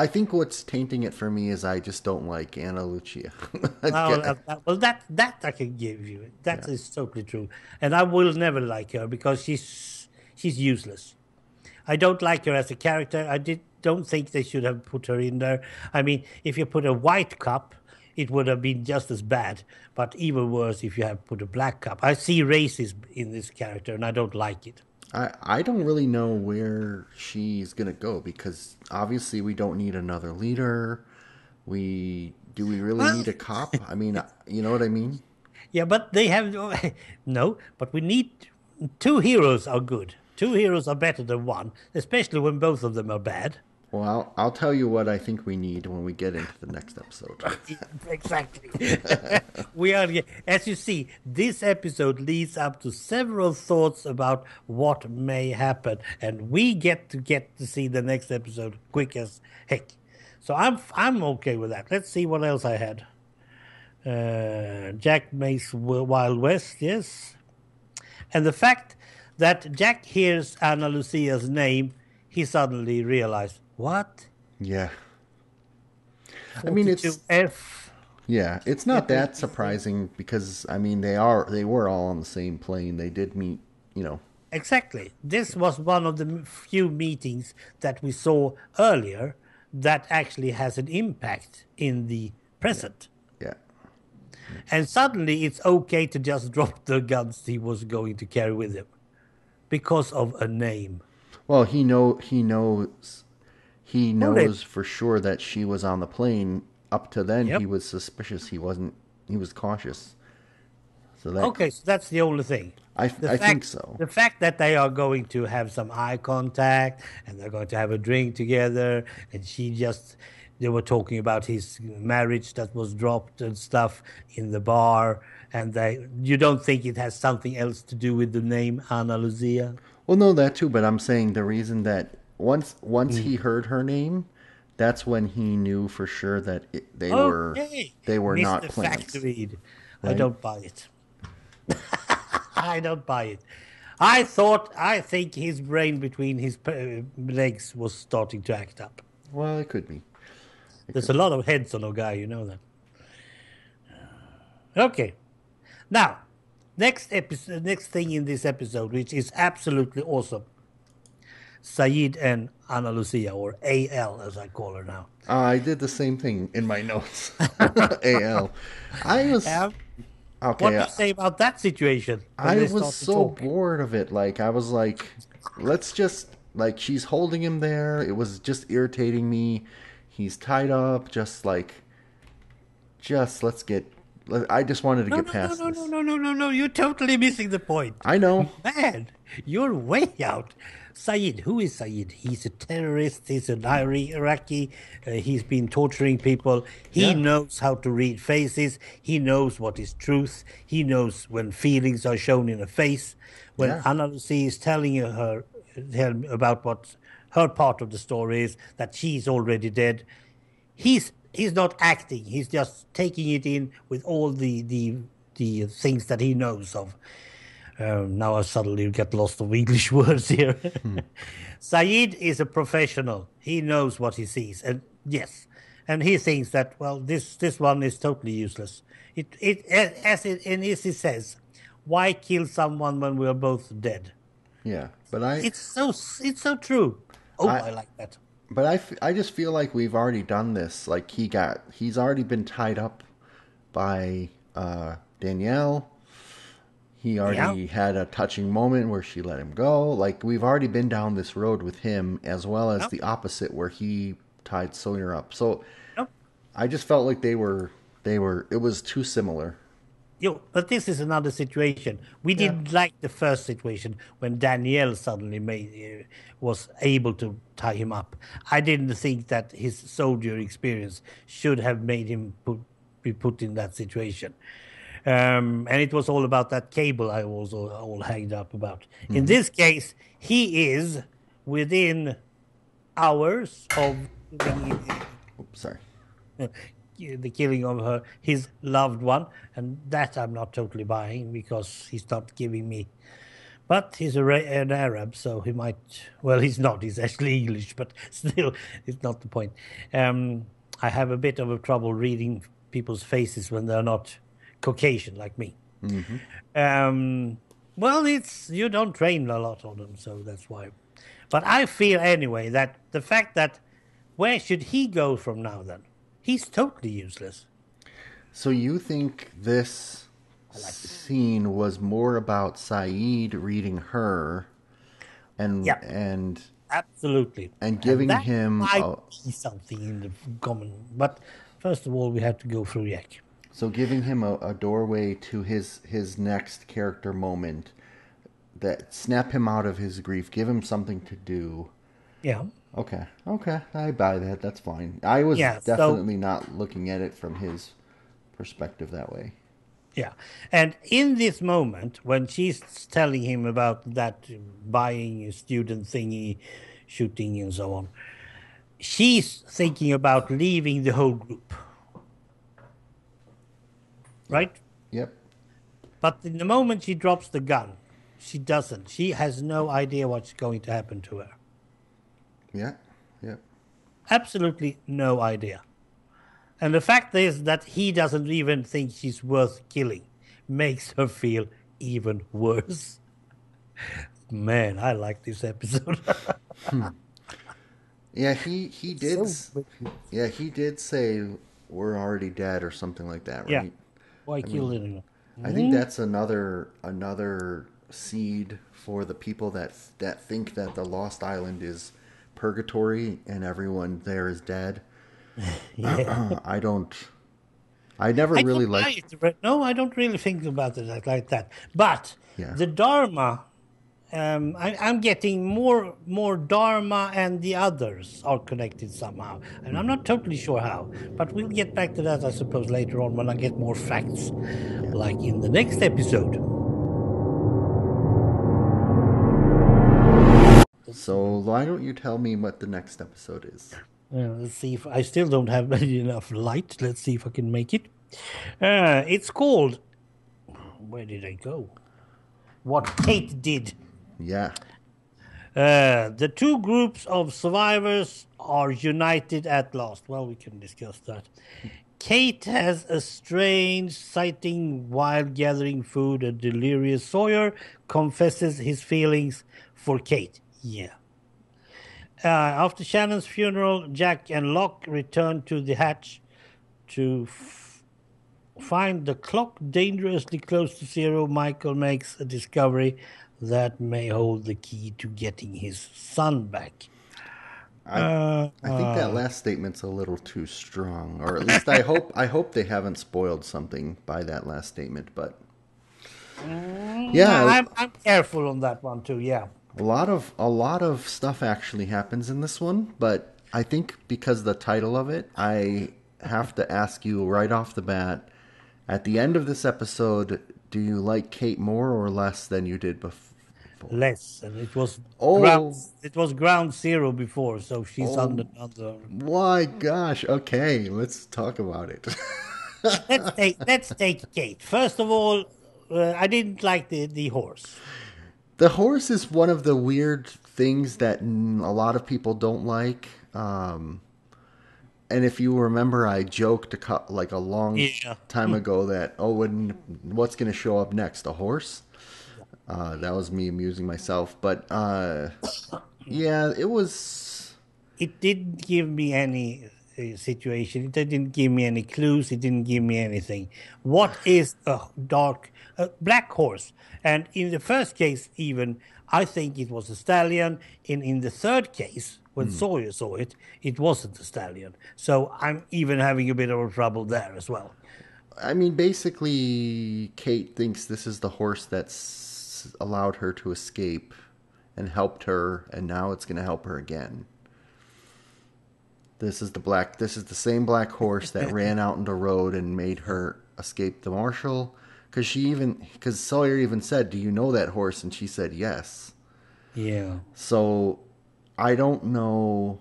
I think what's tainting it for me is I just don't like Ana Lucia. Well, uh, uh, well, that that I can give you. That is totally true, and I will never like her because she's she's useless. I don't like her as a character. I did don't think they should have put her in there. I mean, if you put a white cup, it would have been just as bad, but even worse if you have put a black cup. I see racism in this character, and I don't like it. I, I don't really know where she's gonna go because obviously we don't need another leader. We do we really Well- need a cop? I mean, you know what I mean? Yeah, but they have no. But we need two heroes are good. Two heroes are better than one, especially when both of them are bad. Well, I'll, I'll tell you what I think we need when we get into the next episode. exactly. we are, as you see, this episode leads up to several thoughts about what may happen, and we get to get to see the next episode quick as heck. So I'm I'm okay with that. Let's see what else I had. Uh, Jack makes Wild West, yes, and the fact that Jack hears Ana Lucia's name, he suddenly realized what yeah. I mean, it's 42F. yeah, it's not that surprising because I mean they are they were all on the same plane. They did meet, you know. Exactly. This was one of the few meetings that we saw earlier that actually has an impact in the present. Yeah. And suddenly it's okay to just drop the guns he was going to carry with him because of a name. Well, he know he knows he knows for sure that she was on the plane. Up to then, Yep. he was suspicious. He wasn't. He was cautious. So that Okay, so that's the only thing. I, The I fact, think so. The fact that they are going to have some eye contact and they're going to have a drink together, and she just they were talking about his marriage that was dropped and stuff in the bar, and they you don't think it has something else to do with the name Ana Lucia? Well, no, that too. But I'm saying the reason that once once Hmm. he heard her name, that's when he knew for sure that it, they were they were Mr. not plants. Factoid. I don't buy it. I don't buy it. I thought, I think his brain between his uh, legs was starting to act up. Well, it could be. There's a lot of heads on a guy, you know that. Okay. Now, next episode, next thing in this episode, which is absolutely awesome. Sayid and Ana Lucia, or AL as I call her now. Uh, I did the same thing in my notes. Al, I was Um, okay. what do you say about that situation? I was so bored of it. Like I was like, let's just like she's holding him there. It was just irritating me. He's tied up. Just like, just let's get. I just wanted to No, get no, past no, no, this. no, no, no, no, no. You're totally missing the point. I know. Man, you're way out. Sayid, who is Sayid? He's a terrorist. He's an Ira- Iraqi. Uh, he's been torturing people. He Yeah. knows how to read faces. He knows what is truth. He knows when feelings are shown in a face. When Yeah. Ana Lucy is telling her tell about what her part of the story is, that she's already dead, he's he's not acting. He's just taking it in with all the the the things that he knows of. Um, now I suddenly get lost of English words here. Sayid is a professional. He knows what he sees, and yes, and he thinks that well, this this one is totally useless. It it as it and as he says, why kill someone when we are both dead? Yeah, but I. It's so it's so true. Oh, I- I like that. But I, f- I just feel like we've already done this. Like he got, he's already been tied up by uh, Danielle. He already had a touching moment where she let him go. Like we've already been down this road with him, as well as Yep. the opposite where he tied Sawyer up. So Yep. I just felt like they were, they were, it was too similar. Yo, but this is another situation. We didn't like the first situation when Danielle suddenly made, uh, was able to tie him up. I didn't think that his soldier experience should have made him put, be put in that situation. Um, and it was all about that cable I was all, all hanged up about. In this case, he is within hours of the, Oops, sorry. the killing of her his loved one, and that I'm not totally buying because he's not giving me. But he's a, an Arab, so he might. Well, he's not. He's actually English, but still, it's not the point. Um, I have a bit of a trouble reading people's faces when they're not Caucasian like me. Um, well, it's you don't train a lot on them, so that's why. But I feel anyway that the fact that where should he go from now? Then he's totally useless. So you think this scene was more about Sayid reading her, and Yeah. and Absolutely. And giving that him a- something in the common. But first of all, we have to go through Yak. So giving him a, a doorway to his his next character moment that snap him out of his grief, give him something to do. Yeah. Okay, okay, I buy that. That's fine. I was Yeah, so- definitely not looking at it from his perspective that way. Yeah. And in this moment, when she's telling him about that buying a student thingy, shooting, and so on, she's thinking about leaving the whole group. Right? Yep. But in the moment she drops the gun, she doesn't. She has no idea what's going to happen to her. Yeah. Yep. Absolutely no idea. And the fact is that he doesn't even think she's worth killing makes her feel even worse. Man, I like this episode. hmm. Yeah, he he did. So yeah, he did say we're already dead or something like that, right? Yeah. Why kill anyone? I think hmm? that's another another seed for the people that that think that the Lost Island is purgatory and everyone there is dead. Uh, yeah. I don't. I never I really like. No, I don't really think about it like, like that. But Yeah. the Dharma, um, I, I'm getting more more Dharma and the others are connected somehow, and I'm not totally sure how. But we'll get back to that, I suppose, later on when I get more facts, like in the next episode. So why don't you tell me what the next episode is? Uh, let's see if I still don't have enough light. Let's see if I can make it. Uh, it's called. Where did I go? What Kate did. Yeah. Uh, the two groups of survivors are united at last. Well, we can discuss that. Kate has a strange sighting while gathering food, and delirious Sawyer confesses his feelings for Kate. Yeah. Uh, after Shannon's funeral, Jack and Locke return to the hatch to f- find the clock dangerously close to zero. Michael makes a discovery that may hold the key to getting his son back. I, Uh, I think that last statement's a little too strong, or at least I hope I hope they haven't spoiled something by that last statement. But yeah, I'm, I'm careful on that one too. Yeah. a lot of a lot of stuff actually happens in this one. But I think because the title of it, I have to ask you right off the bat. At the end of this episode, do you like Kate more or less than you did before? Less, and it was Oh. ground, it was ground zero before, so she's Oh. under under. My gosh. Okay, let's talk about it. let's take let's take Kate first of all. Uh, I didn't like the the horse. The horse is one of the weird things that a lot of people don't like. Um, and if you remember, I joked a cou- like a long Yeah. time ago that oh, when what's going to show up next? A horse? Uh, that was me amusing myself. But uh, yeah, it was. It didn't give me any uh, situation. It didn't give me any clues. It didn't give me anything. What is a dark a black horse? And in the first case, even I think it was a stallion. In in the third case, when Sawyer saw it, it wasn't a stallion. So I'm even having a bit of a trouble there as well. I mean, basically, Kate thinks this is the horse that's allowed her to escape and helped her, and now it's going to help her again. This is the black. This is the same black horse that ran out into the road and made her escape the marshal. Because she even, because Sawyer even said, "Do you know that horse?" And she said, "Yes." Yeah. So I don't know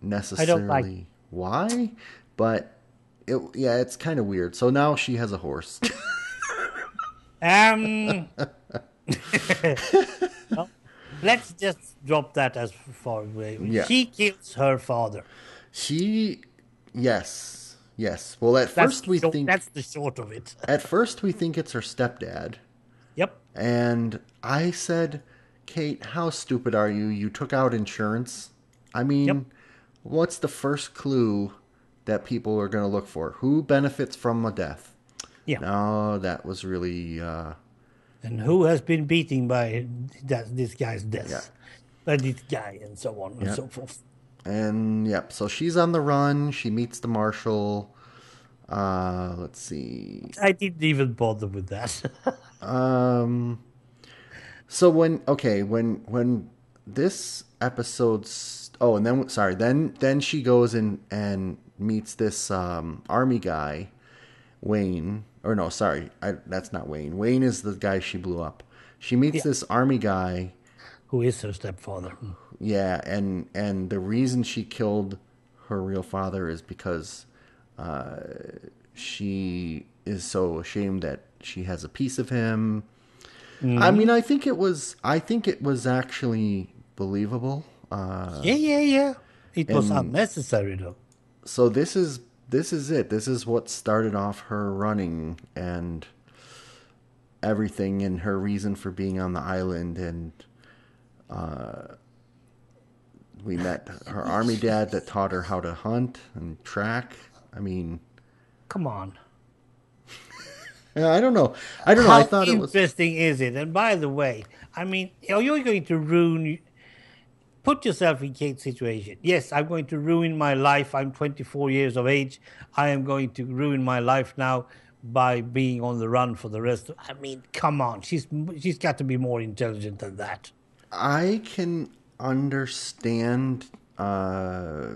necessarily why, but it yeah, it's kind of weird. So now she has a horse. Um, well, let's just drop that as far away. Yeah. She kills her father. she, yes, yes. Well, at That's first we the, think that's the short of it. at first we think it's her stepdad, Yep. and I said, "Kate, how stupid are you? You took out insurance. I mean, Yep. what's the first clue that people are going to look for? Who benefits from a death?" Yeah. No, that was really uh, And who has been beaten by that, this guy's death? Yeah. By this guy, and so on and so forth. And yep, so she's on the run. She meets the marshal. Uh, let's see. I didn't even bother with that. Um, so when okay, when when this episode's oh, and then sorry, then then she goes and and meets this um army guy, Wayne. Or no, sorry, I, that's not Wayne. Wayne is the guy she blew up. She meets this army guy who is her stepfather? Yeah, and and the reason she killed her real father is because uh, she is so ashamed that she has a piece of him. I mean, I think it was. I think it was actually believable. Uh, Yeah, yeah, yeah. It was unnecessary though. so this is this is it. This is what started off her running and everything, and her reason for being on the island. And uh, we met her army dad that taught her how to hunt and track. I mean, Come on. I don't know. I don't know. How I thought it was. interesting is it? And by the way, I mean, are you going to ruin? Put yourself in Kate's situation. Yes, I'm going to ruin my life. I'm 24 years of age. I am going to ruin my life now by being on the run for the rest. Of, I mean, come on. She's she's got to be more intelligent than that. I can understand uh,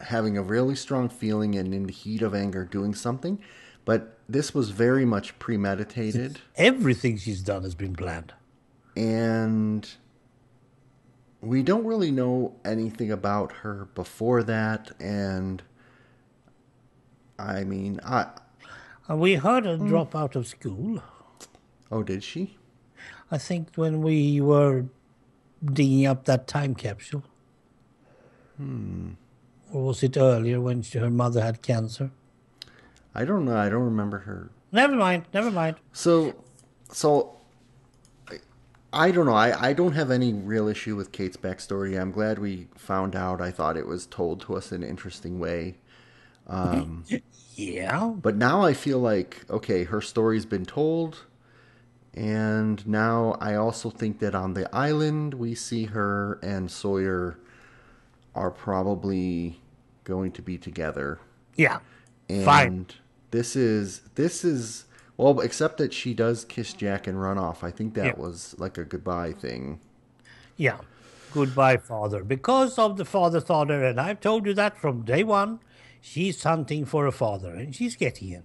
having a really strong feeling and in the heat of anger doing something, but this was very much premeditated. Everything she's done has been planned. and we don't really know anything about her before that and i mean i we heard Mm. her drop out of school. oh did she I think when we were digging up that time capsule. Hmm. Or was it earlier when she, her mother had cancer? i don't know i don't remember her Never mind, never mind. so so I don't know I, I don't have any real issue with kate's backstory i'm glad we found out i thought it was told to us in an interesting way um, Yeah, But now I feel like, okay, her story's been told. And now I also think that on the island, we see her and Sawyer are probably going to be together. yeah. And Fine. this is, this is, well, except that she does kiss Jack and run off. I think that Yeah. was like a goodbye thing. Yeah. Goodbye, father. Because of the father father, and I've told you that from day one, she's hunting for a father, and she's getting him.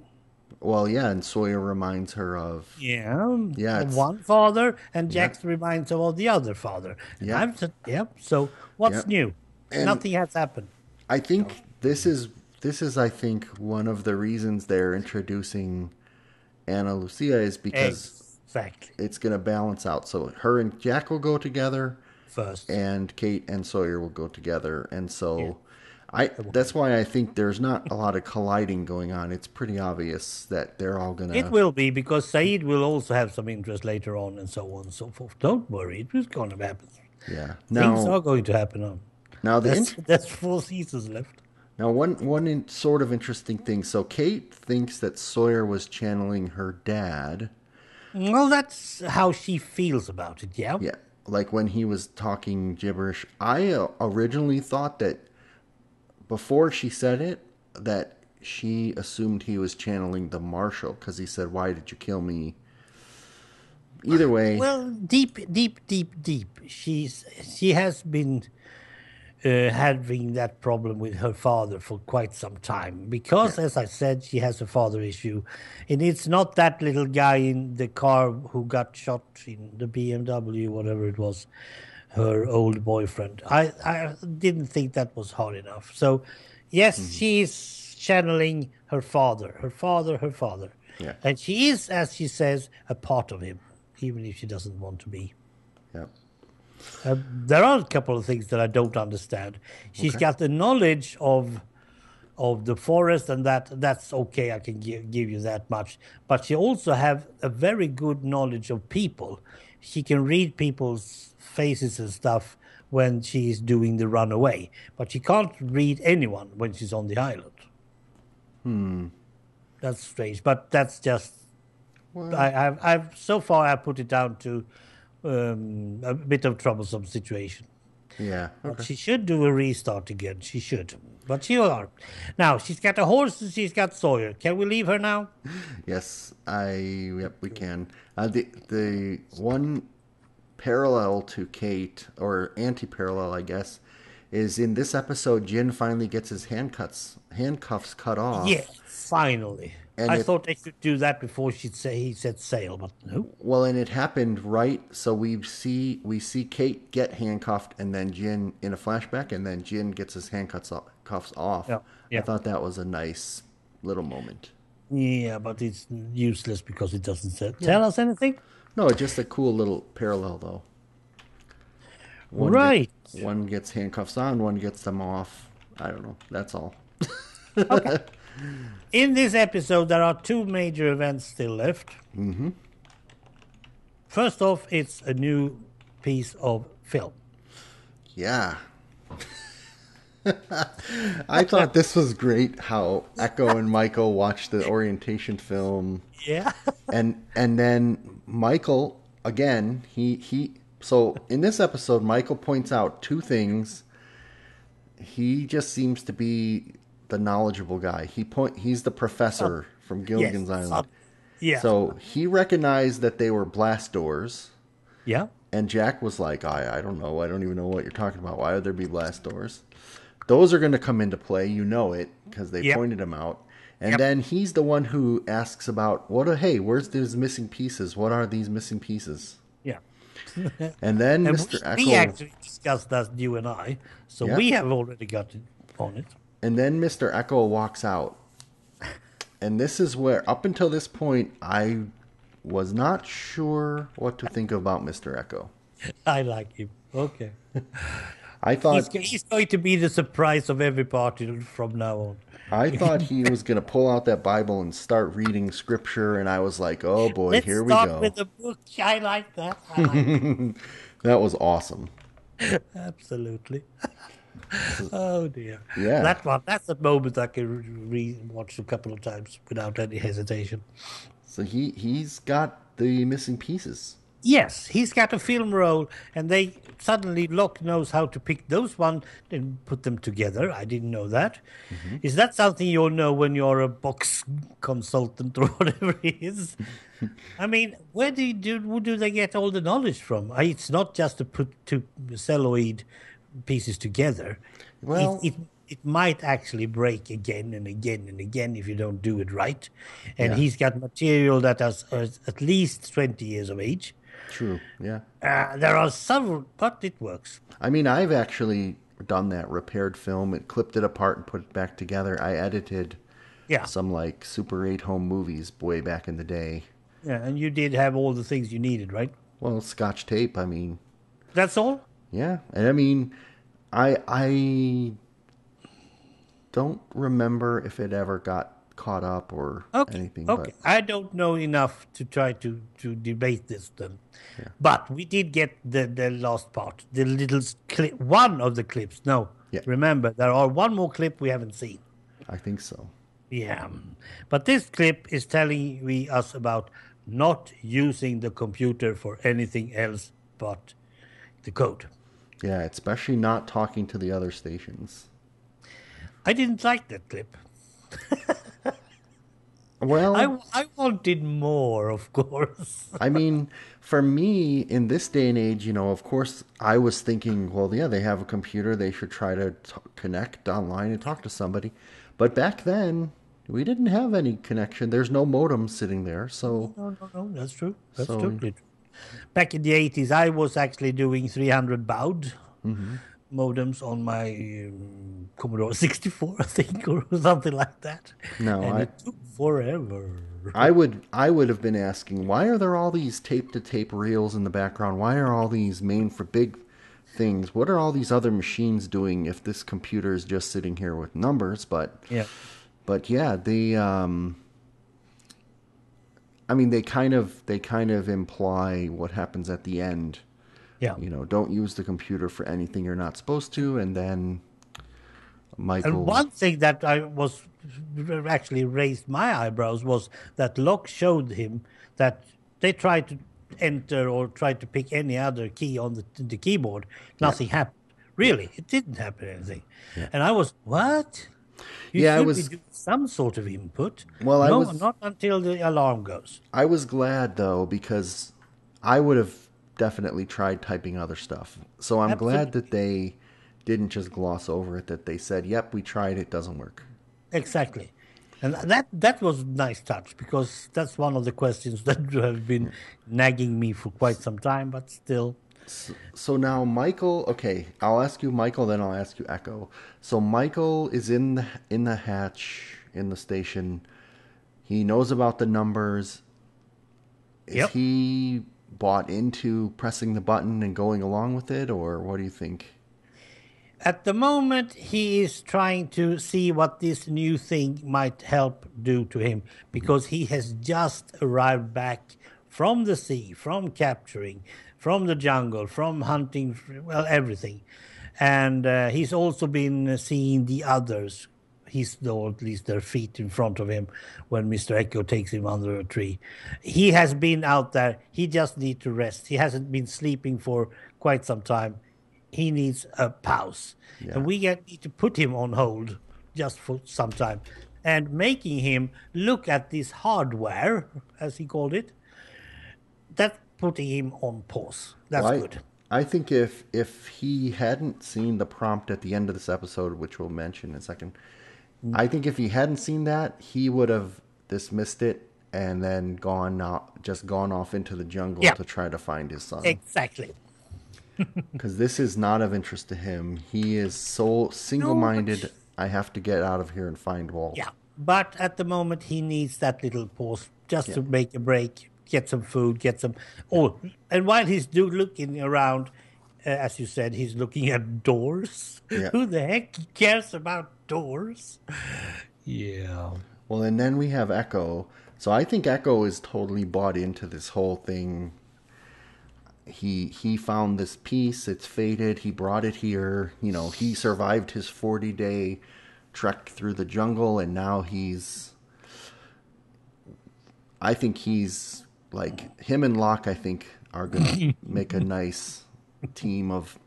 Well, yeah, and Sawyer reminds her of, Yeah. Yeah, One father, and Jack reminds her of the other father. Yeah. I've said, yep. So what's Yep. new? And- Nothing has happened. I think this is this is I think one of the reasons they're introducing Ana Lucia is because Exactly. it's going to balance out. So her and Jack will go together, First. and Kate and Sawyer will go together, and so I that's why I think there's not a lot of colliding going on. It's pretty obvious that they're all going to. It will be because Sayid will also have some interest later on, and so on and so forth. Don't worry, it was going to happen. Yeah. Things Now, are going to happen. On now the that's, that's four seasons left. Now one one in, sort of interesting thing. So Kate thinks that Sawyer was channeling her dad. Well, that's how she feels about it. Yeah. Yeah, like when he was talking gibberish. I uh, originally thought that before she said it, that she assumed he was channeling the marshal because he said, "Why did you kill me?" Either way, Well, deep, deep, deep, deep. She's she has been uh, having that problem with her father for quite some time because, as I said, she has a father issue, and it's not that little guy in the car who got shot in the BMW, whatever it was, her old boyfriend. I I didn't think that was hard enough. So, yes, she's channeling her father, her father, her father, Yeah. and she is, as she says, a part of him, even if she doesn't want to be. yeah, Uh, there are a couple of things that I don't understand. She's got the knowledge of of the forest, and that that's okay. I can give, give you that much. But she also have a very good knowledge of people. She can read people's faces and stuff when she's doing the runaway, but she can't read anyone when she's on the island. Hmm. That's strange, but that's just I, I've, I've so far I put it down to um, a bit of troublesome situation. yeah. But she should do a restart again. She should, but she are. Now she's got a horse and she's got Sawyer. Can we leave her now? Yes, I. Yep, we can. Uh, the the one parallel to Kate or anti-parallel, I guess, is in this episode. Jin finally gets his handcuffs handcuffs cut off. Yeah, finally. And I it- thought they could do that before she'd say he said sail, but no. Well, and it happened right. So we see we see Kate get handcuffed, and then Jin in a flashback, and then Jin gets his handcuffs off, cuffs off. Yeah, yeah. I thought that was a nice little moment. Yeah, but it's useless because it doesn't say, tell us anything. No, just a cool little parallel though. One right. Get, one gets handcuffs on, one gets them off. I don't know. That's all. Okay. In this episode, there are two major events still left. Mm-hmm. First off, it's a new piece of film. Yeah. I thought this was great how Eko and Michael watched the orientation film. Yeah. and and then Michael again, he he so in this episode Michael points out two things. He just seems to be the knowledgeable guy. He point he's the professor oh, from Gilligan's Yes. Island. Oh, yeah. So he recognized that they were blast doors. yeah. And Jack was like, I, I don't know. I don't even know what you're talking about. Why would there be blast doors? Those are going to come into play. You know it because they Yep. pointed them out. And Yep. then he's the one who asks about, what are, hey, where's these missing pieces? What are these missing pieces? Yeah. And then And Mr. we, we Eko, actually discussed that, you and I. So Yeah. we have already got on it. And then Mr. Eko walks out. And this is where, up until this point, I was not sure what to think about Mr. Eko. I like him. Okay. I thought He's, he's going to be the surprise of every party from now on. I thought he was going to pull out that Bible and start reading scripture, and I was like, "Oh boy, Let's here we go." with the book. I like that. I like That was awesome. Absolutely. oh dear. Yeah. That one. That's a moment I can re- watch a couple of times without any hesitation. So he he's got the missing pieces. Yes, he's got a film roll, and they suddenly Locke knows how to pick those one and put them together. I didn't know that. Mm-hmm. Is that something you'll know when you're a box consultant or whatever it is? I mean, where do you do do they get all the knowledge from? It's not just to put to celluloid pieces together. Well- it, it it might actually break again and again and again if you don't do it right. And Yeah. he's got material that is, at least twenty years of age. True. Yeah. Uh, there are several, but it works. I mean, I've actually done that. Repaired film, it clipped it apart and put it back together. I edited Yeah, some like Super 8 home movies way back in the day. yeah, and you did have all the things you needed, right? Well, Scotch tape. I mean, That's all. Yeah, and I mean, I I don't remember if it ever got caught up or Okay, anything. okay. I don't know enough to try to to debate this then, yeah. but we did get the the last part, the little clip, one of the clips. No, Yeah. remember there are one more clip we haven't seen. I think so. Yeah, but this clip is telling we us about not using the computer for anything else but the code. Yeah, especially not talking to the other stations. I didn't like that clip. Well, I, I wanted more, of course. I mean, for me, in this day and age, you know, of course, I was thinking, well, yeah, they have a computer. They should try to t- connect online and talk to somebody. But back then, we didn't have any connection. There's no modem sitting there. So, No, no, no, that's true. That's So- totally true. Back in the 80s, I was actually doing 300 baud modems on my um, Commodore 64, I think, or something like that. No, and I- it took forever. I would I would have been asking, why are there all these tape to tape reels in the background? Why are all these main for big things? What are all these other machines doing if this computer is just sitting here with numbers? But Yeah. but yeah, the um I mean they kind of they kind of imply what happens at the end. Yeah. You know, don't use the computer for anything you're not supposed to and then Michael And one thing that I was actually raised my eyebrows was that Locke showed him that they tried to enter or tried to pick any other key on the, the keyboard. Nothing happened. Really, it didn't happen anything. And I was, what? You Yeah, I was- some sort of input. Well, I no, was- not until the alarm goes. I was glad though because I would have definitely tried typing other stuff. So I'm glad that they didn't just gloss over it. That they said, "Yep, we tried. It doesn't work." Exactly. And that that was a nice touch because that's one of the questions that have been nagging me for quite some time, but still. So now Michael, okay, I'll ask you Michael, then I'll ask you Eko. So Michael is in the in the hatch in the station. He knows about the numbers. Is Yep. He bought into pressing the button and going along with it, or what do you think? At the moment, he is trying to see what this new thing might help do to him because he has just arrived back from the sea, from capturing, from the jungle, from hunting, well, everything. And uh, he's also been seeing the others, his, or at least their feet in front of him when Mr. Eko takes him under a tree. He has been out there. He just needs to rest. He hasn't been sleeping for quite some time he needs a pause. Yeah. And we get, need to put him on hold just for some time. And making him look at this hardware, as he called it, that's putting him on pause. That's well, I, good. I think if if he hadn't seen the prompt at the end of this episode, which we'll mention in a second, mm. I think if he hadn't seen that, he would have dismissed it and then gone out, just gone off into the jungle yeah. to try to find his son. Exactly because this is not of interest to him. He is so single-minded. No, I have to get out of here and find Walt. Yeah, but at the moment he needs that little pause just yeah. to make a break, get some food, get some. Oh, and while he's do looking around, uh, as you said, he's looking at doors. Yeah. Who the heck cares about doors? Yeah. Well, and then we have Eko. So I think Eko is totally bought into this whole thing he he found this piece it's faded he brought it here you know he survived his 40 day trek through the jungle and now he's i think he's like him and locke i think are gonna make a nice team of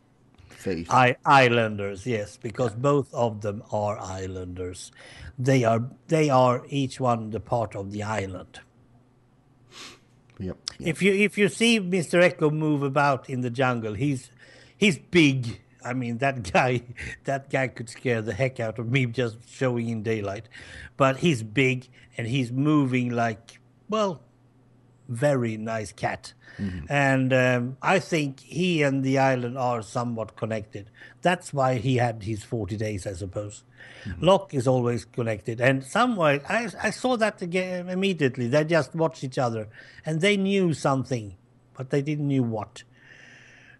faith I, islanders yes because both of them are islanders they are they are each one the part of the island Yep, yep. If you if you see Mr. Eko move about in the jungle, he's he's big. I mean that guy that guy could scare the heck out of me just showing in daylight. But he's big and he's moving like well, very nice cat. Mm-hmm. And um, I think he and the island are somewhat connected. That's why he had his 40 days, I suppose. Mm-hmm. Locke is always connected. And somewhere, I, I saw that again immediately. They just watched each other and they knew something, but they didn't knew what.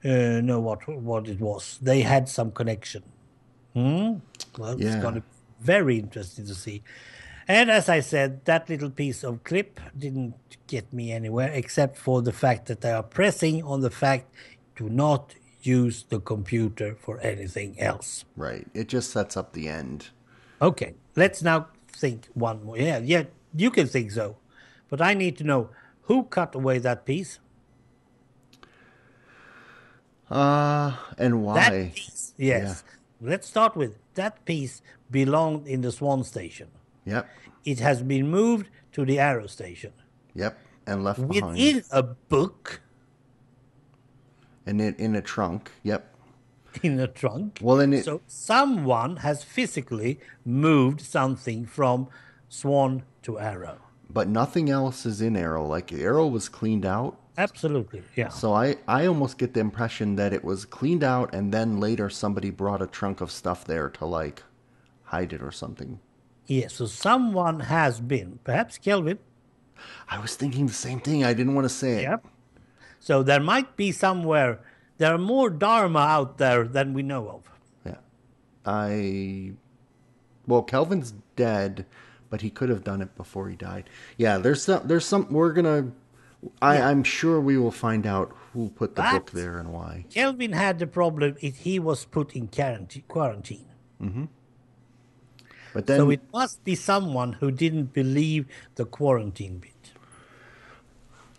Uh, know what what it was. They had some connection. Hmm? Well, yeah. it's going to be very interesting to see. And as I said, that little piece of clip didn't get me anywhere except for the fact that they are pressing on the fact do not use the computer for anything else. Right. It just sets up the end. Okay. Let's now think one more. Yeah, yeah, you can think so. But I need to know who cut away that piece? Uh, and why? That piece, yes. Yeah. Let's start with that piece belonged in the Swan Station. Yep. It has been moved to the Arrow Station. Yep, and left within behind. a book. And it in a trunk. Yep. In a trunk. Well, then it... so someone has physically moved something from Swan to Arrow. But nothing else is in Arrow. Like Arrow was cleaned out. Absolutely, yeah. So I, I almost get the impression that it was cleaned out and then later somebody brought a trunk of stuff there to like hide it or something. Yes, so someone has been, perhaps Kelvin. I was thinking the same thing. I didn't want to say it. Yep. So there might be somewhere, there are more Dharma out there than we know of. Yeah. I, well, Kelvin's dead, but he could have done it before he died. Yeah, there's some, there's some, we're going to, I, am sure we will find out who put the but book there and why. Kelvin had the problem, if he was put in quarantine. Mm-hmm. But then, so it must be someone who didn't believe the quarantine bit.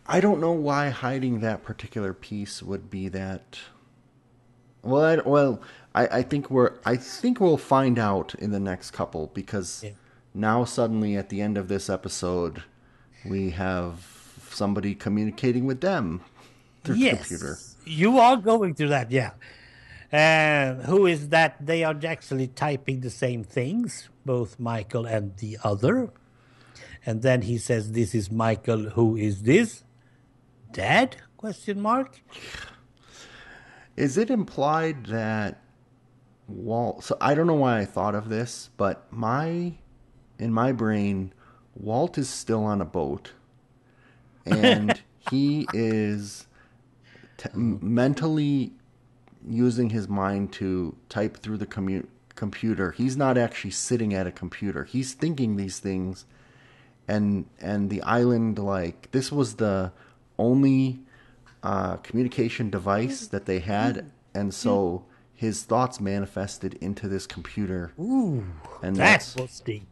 I don't know why hiding that particular piece would be that. Well, I, well, I, I think we're. I think we'll find out in the next couple because yeah. now suddenly at the end of this episode, we have somebody communicating with them through yes. computer. You are going through that, yeah. Uh, who is that? They are actually typing the same things, both Michael and the other. And then he says, "This is Michael. Who is this? Dad?" Question mark. Is it implied that Walt? So I don't know why I thought of this, but my in my brain, Walt is still on a boat, and he is t- mentally using his mind to type through the commu- computer. He's not actually sitting at a computer. He's thinking these things, and and the island like this was the only uh, communication device that they had, and so his thoughts manifested into this computer. Ooh, and that that's was deep.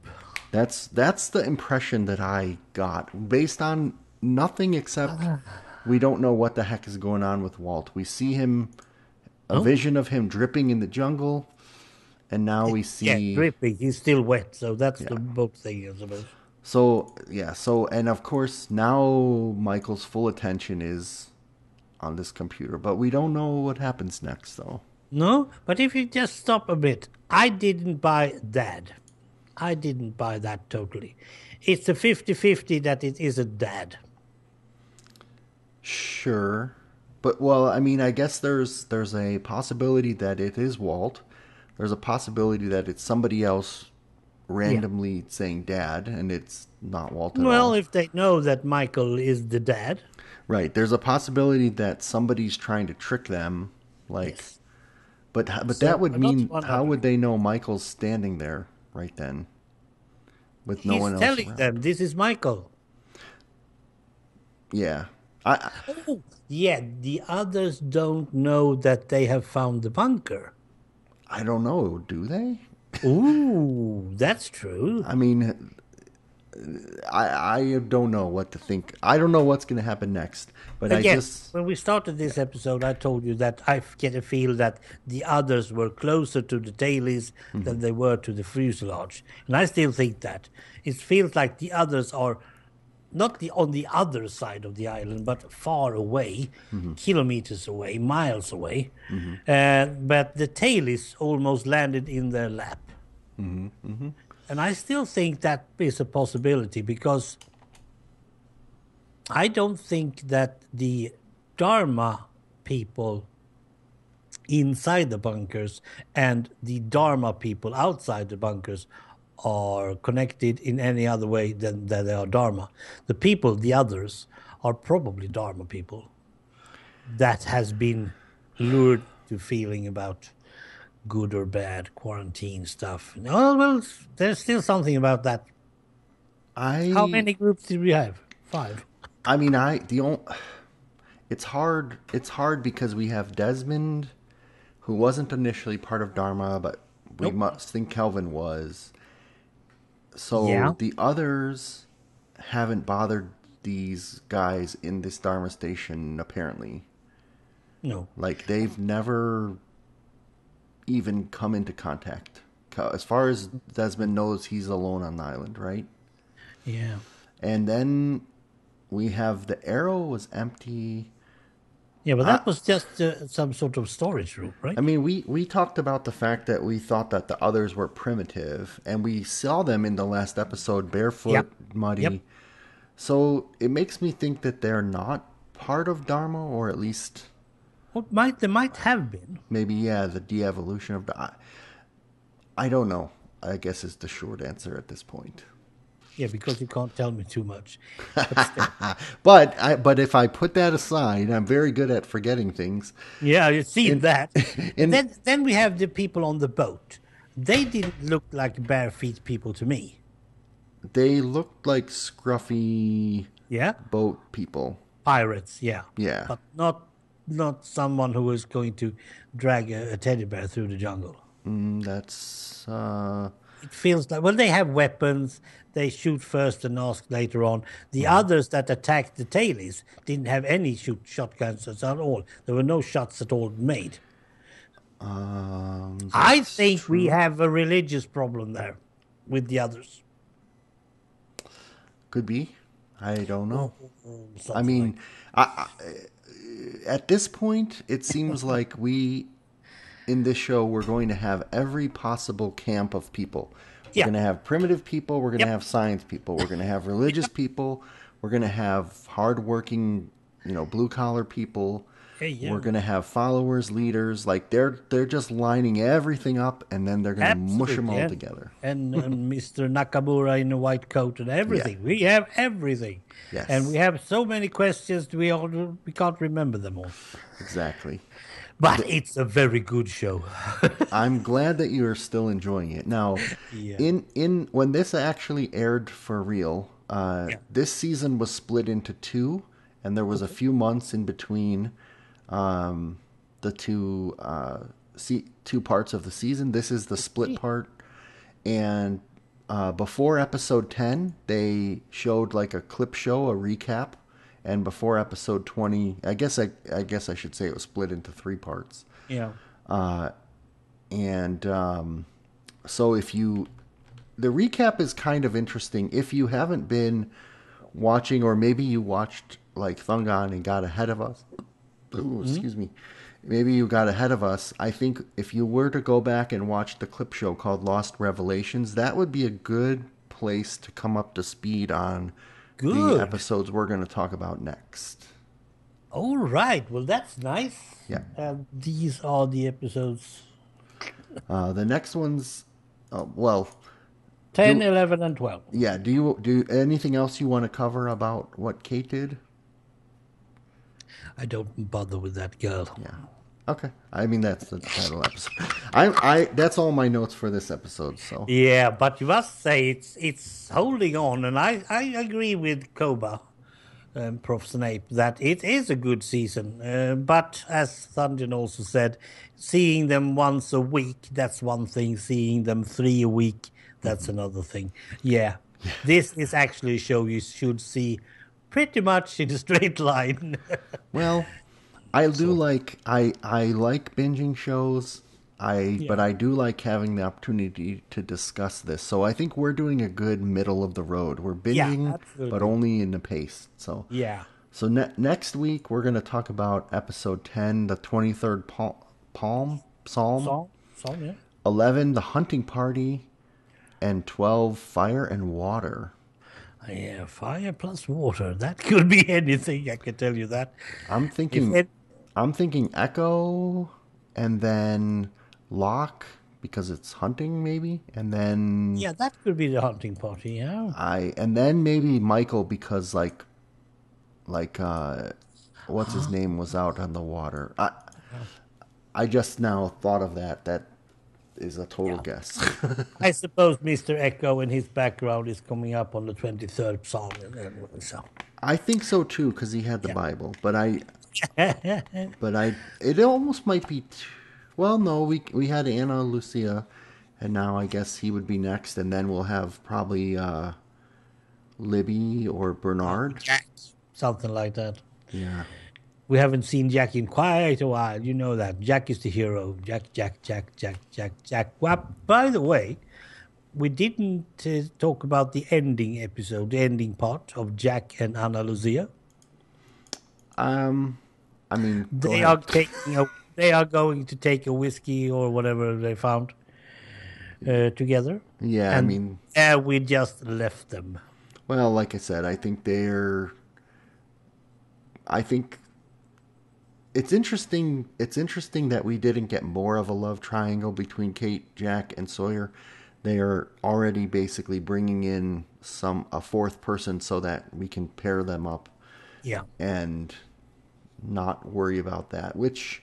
that's that's the impression that I got based on nothing except we don't know what the heck is going on with Walt. We see him a oh. vision of him dripping in the jungle, and now we see Yeah, dripping. He's still wet, so that's the boat thing, I suppose. So yeah, so and of course now Michael's full attention is on this computer, but we don't know what happens next though. No, but if you just stop a bit, I didn't buy dad. I didn't buy that totally. It's a 50 50 that it is a dad. Sure. But well, I mean, I guess there's there's a possibility that it is Walt. There's a possibility that it's somebody else randomly saying dad and it's not Walt at Well, all. if they know that Michael is the dad, Right. There's a possibility that somebody's trying to trick them like Yes. but but So, that would mean how would they know Michael's standing there right then with no he's one else telling around? them this is Michael. Yeah. I, I Oh, yeah, the others don't know that they have found the bunker. I don't know, do they? Ooh, that's true. I mean, I I don't know what to think. I don't know what's going to happen next. But I Again, just when we started this episode, I told you that I get a feel that the others were closer to the tailies Mm-hmm. than they were to the fuselage, and I still think that it feels like the others are not the on the other side of the island, but far away, Mm-hmm. kilometers away, miles away. Uh, but the tail is almost landed in their lap, Mm-hmm. and I still think that is a possibility because I don't think that the Dharma people inside the bunkers and the Dharma people outside the bunkers are connected in any other way than that they are Dharma. The people, the others, are probably Dharma people that has been lured to feeling about good or bad quarantine stuff. Oh well, there's still something about that. I How many groups did we have? Five. I mean, I the only it's hard. It's hard because we have Desmond, who wasn't initially part of Dharma, but we Nope. must think Kelvin was. So Yeah. the others haven't bothered these guys in this Dharma station. Apparently, No. like they've never even come into contact. As far as Desmond knows, he's alone on the island, right? Yeah. And then we have the arrow was empty. Yeah, but that was just uh, some sort of storage room, right? I mean, we we talked about the fact that we thought that the others were primitive, and we saw them in the last episode, barefoot, Yep. muddy. Yep. So it makes me think that they're not part of Dharma, or at least What might they might have been? maybe yeah, the de-evolution of the. I, I don't know. I guess is the short answer at this point. Yeah, because you can't tell me too much. But. But I, but if I put that aside, I'm very good at forgetting things. yeah, you see that. in- then then we have the people on the boat. They didn't look like bare feet people to me. They looked like scruffy Yeah, boat people. pirates. Yeah, Yeah. but not not someone who is going to drag a, a teddy bear through the jungle. Mm, that's uh, It feels like well, they have weapons. They shoot first and ask later on. The Mm-hmm. others that attacked the tailies didn't have any shoot shotguns at all. There were no shots at all made. um, I think we have a religious problem there with the others. could be. I don't know. I Something mean, I, I, at this point, it seems like we in this show we're going to have every possible camp of people. We're Yeah. going to have primitive people. We're going to Yep. have science people. We're going to have religious people. We're going to have hardworking, you know, blue collar people. Hey, yeah. We're going to have followers, leaders. Like they're they're just lining everything up, and then they're going to mush them all yeah. together. and, and Mr. Nakamura in a white coat and everything. We have everything. Yes. And we have so many questions we all we can't remember them all. Exactly. But it's a very good show. I'm glad that you're still enjoying it. Now, Yeah. in in when this actually aired for real, uh, Yeah. this season was split into two, and there was a few months in between um, the two uh, se- two parts of the season. This is the split part, and uh, before episode ten, they showed like a clip show, a recap, and before episode twenty, I guess I I guess I should say it was split into three parts. Yeah. and um, so if you the recap is kind of interesting. If you haven't been watching or maybe you watched like thungon and got ahead of us Ooh, excuse me maybe you got ahead of us i think if you were to go back and watch the clip show called lost revelations that would be a good place to come up to speed on Good. the episodes we're going to talk about next All right. Well, that's nice. Yeah. And these are the episodes uh, the next one's uh, well 10, Do- 11, and 12. Yeah. Do you do anything else you want to cover about what Kate did? I don't bother with that girl. Yeah. Okay. I mean that's the title episode. I I that's all my notes for this episode. So Yeah, but you must say it's it's holding on, and I, I agree with Koba, um, Prof. Snape, that it is a good season. Uh, but as Thunjan also said, seeing them once a week, that's one thing. Seeing them three a week, that's another thing. Yeah, this is actually a show you should see pretty much in a straight line. well, I do like I I like binging shows. I but I do like having the opportunity to discuss this. So I think we're doing a good middle of the road. We're binging, absolutely. but only in the pace. So yeah. So ne- next week we're going to talk about episode ten, the twenty third pal- palm psalm. Song, song, yeah. 11 the hunting party and 12 fire and water Yeah, fire plus water. That could be anything. I can tell you that. i'm thinking it- i'm thinking Eko and then Locke because it's hunting maybe and then Yeah, that could be the hunting party. Yeah. i and then maybe michael because like like uh what's his name was out on the water i i just now thought of that that is a total guess I suppose Mr. Eko and his background is coming up on the 23rd psalm. and So. I think so too because he had the Bible, but I, but I, it almost might be. T- well, no, we we had Ana Lucia, and now I guess he would be next, and then we'll have probably uh, Libby or Bernard. Jack. Something like that. Yeah, We haven't seen Jack in quite a while. You know that. Jack is the hero. Jack, Jack, Jack, Jack, Jack, Jack. Well, by the way, we didn't uh, talk about the ending episode, the ending part of Jack and Ana Lucia. um, I mean, They ahead. are taking a, they are going to take a whiskey or whatever they found uh, together. yeah, I mean, uh, we just left them. well, like I said, I think they're. I think it's interesting. It's interesting that we didn't get more of a love triangle between Kate, Jack, and Sawyer. They are already basically bringing in some a fourth person so that we can pair them up Yeah. and not worry about that, which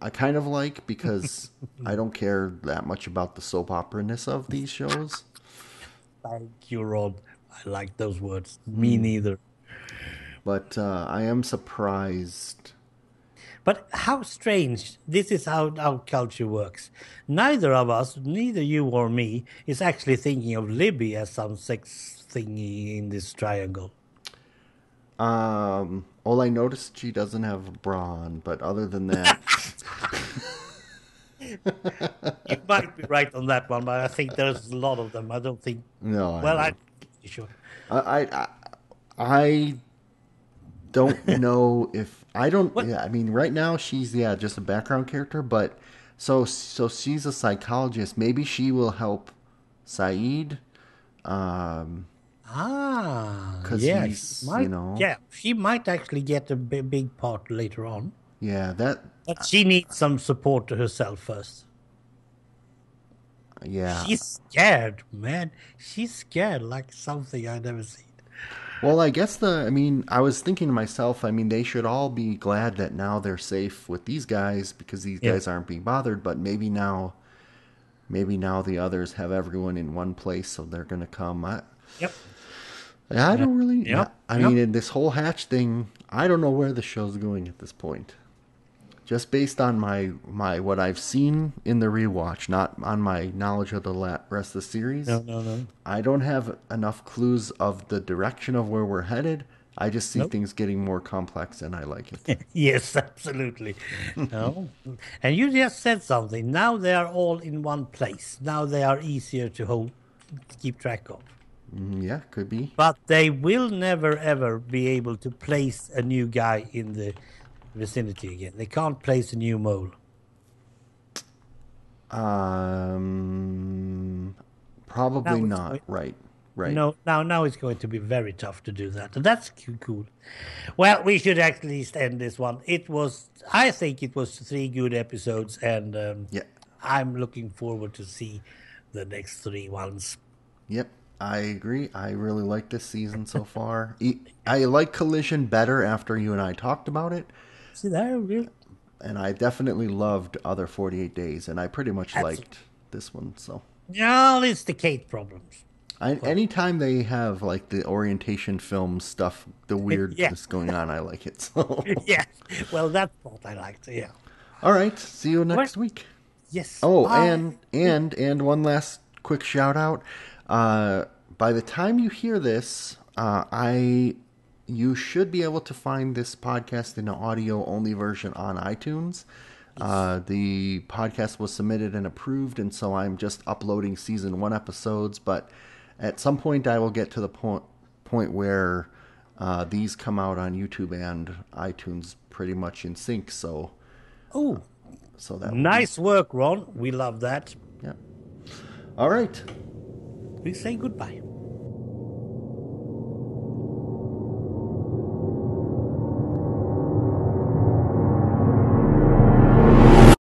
I kind of like because I don't care that much about the soap opera ness of these shows. Thank you, Rod. I like those words. Me neither. But uh, I am surprised. But how strange. This is how our culture works. Neither of us, neither you or me, is actually thinking of Libby as some sex thingy in this triangle. Um, all I noticed she doesn't have a bra on, but other than that, You might be right on that one, but I think there's a lot of them. I don't think. no. I Well, don't. I. Sure. I, I, I don't know if I don't. What? Yeah, I mean, right now she's yeah just a background character, but so so she's a psychologist. Maybe she will help Sayid. Um, Ah, 'Cause yeah, he's, she you know- yeah, she might actually get a big part later on, yeah, that but she needs some support to herself first. yeah. She's scared, man. She's scared like something I've never seen. Well, I guess the. I mean, I was thinking to myself. I mean, they should all be glad that now they're safe with these guys because these Yeah. guys aren't being bothered. But maybe now, maybe now the others have everyone in one place, so they're going to come. I, Yep. I don't really. Yeah. I Yep. mean, in this whole hatch thing, I don't know where the show's going at this point. Just based on my my what I've seen in the rewatch, not on my knowledge of the rest of the series. No, no, no. I don't have enough clues of the direction of where we're headed. I just see Nope. things getting more complex, and I like it. yes, absolutely. no. And you just said something. Now they are all in one place. Now they are easier to hold, keep track of. Mm, yeah, could be. But they will never ever be able to place a new guy in the vicinity again. They can't place a new mole. Um, probably Now not. going- Right. Right. No, now now it's going to be very tough to do that, and that's cool. Well, we should at least end this one. It was, I think, it was three good episodes, and um, Yeah. I'm looking forward to see the next three ones. Yep. I agree. I really like this season so far. I like Collision better after you and I talked about it, See really? and I definitely loved Other 48 Days, and I pretty much Absolutely. liked this one. So, No, it's the Kate problems. I, anytime they have like the orientation film stuff, the weirdness going on, I like it. So, yeah, well, that's what I liked. Yeah. all right. See you next week. Yes. Oh, bye. and and and one last quick shout out. Uh, by the time you hear this, uh, I you should be able to find this podcast in an audio only version on iTunes. Uh, the podcast was submitted and approved, and so I'm just uploading season one episodes. But at some point, I will get to the point point where uh, these come out on YouTube and iTunes pretty much in sync. So Oh, so that will be- nice work, Ron. We love that. yeah. All right. We say goodbye.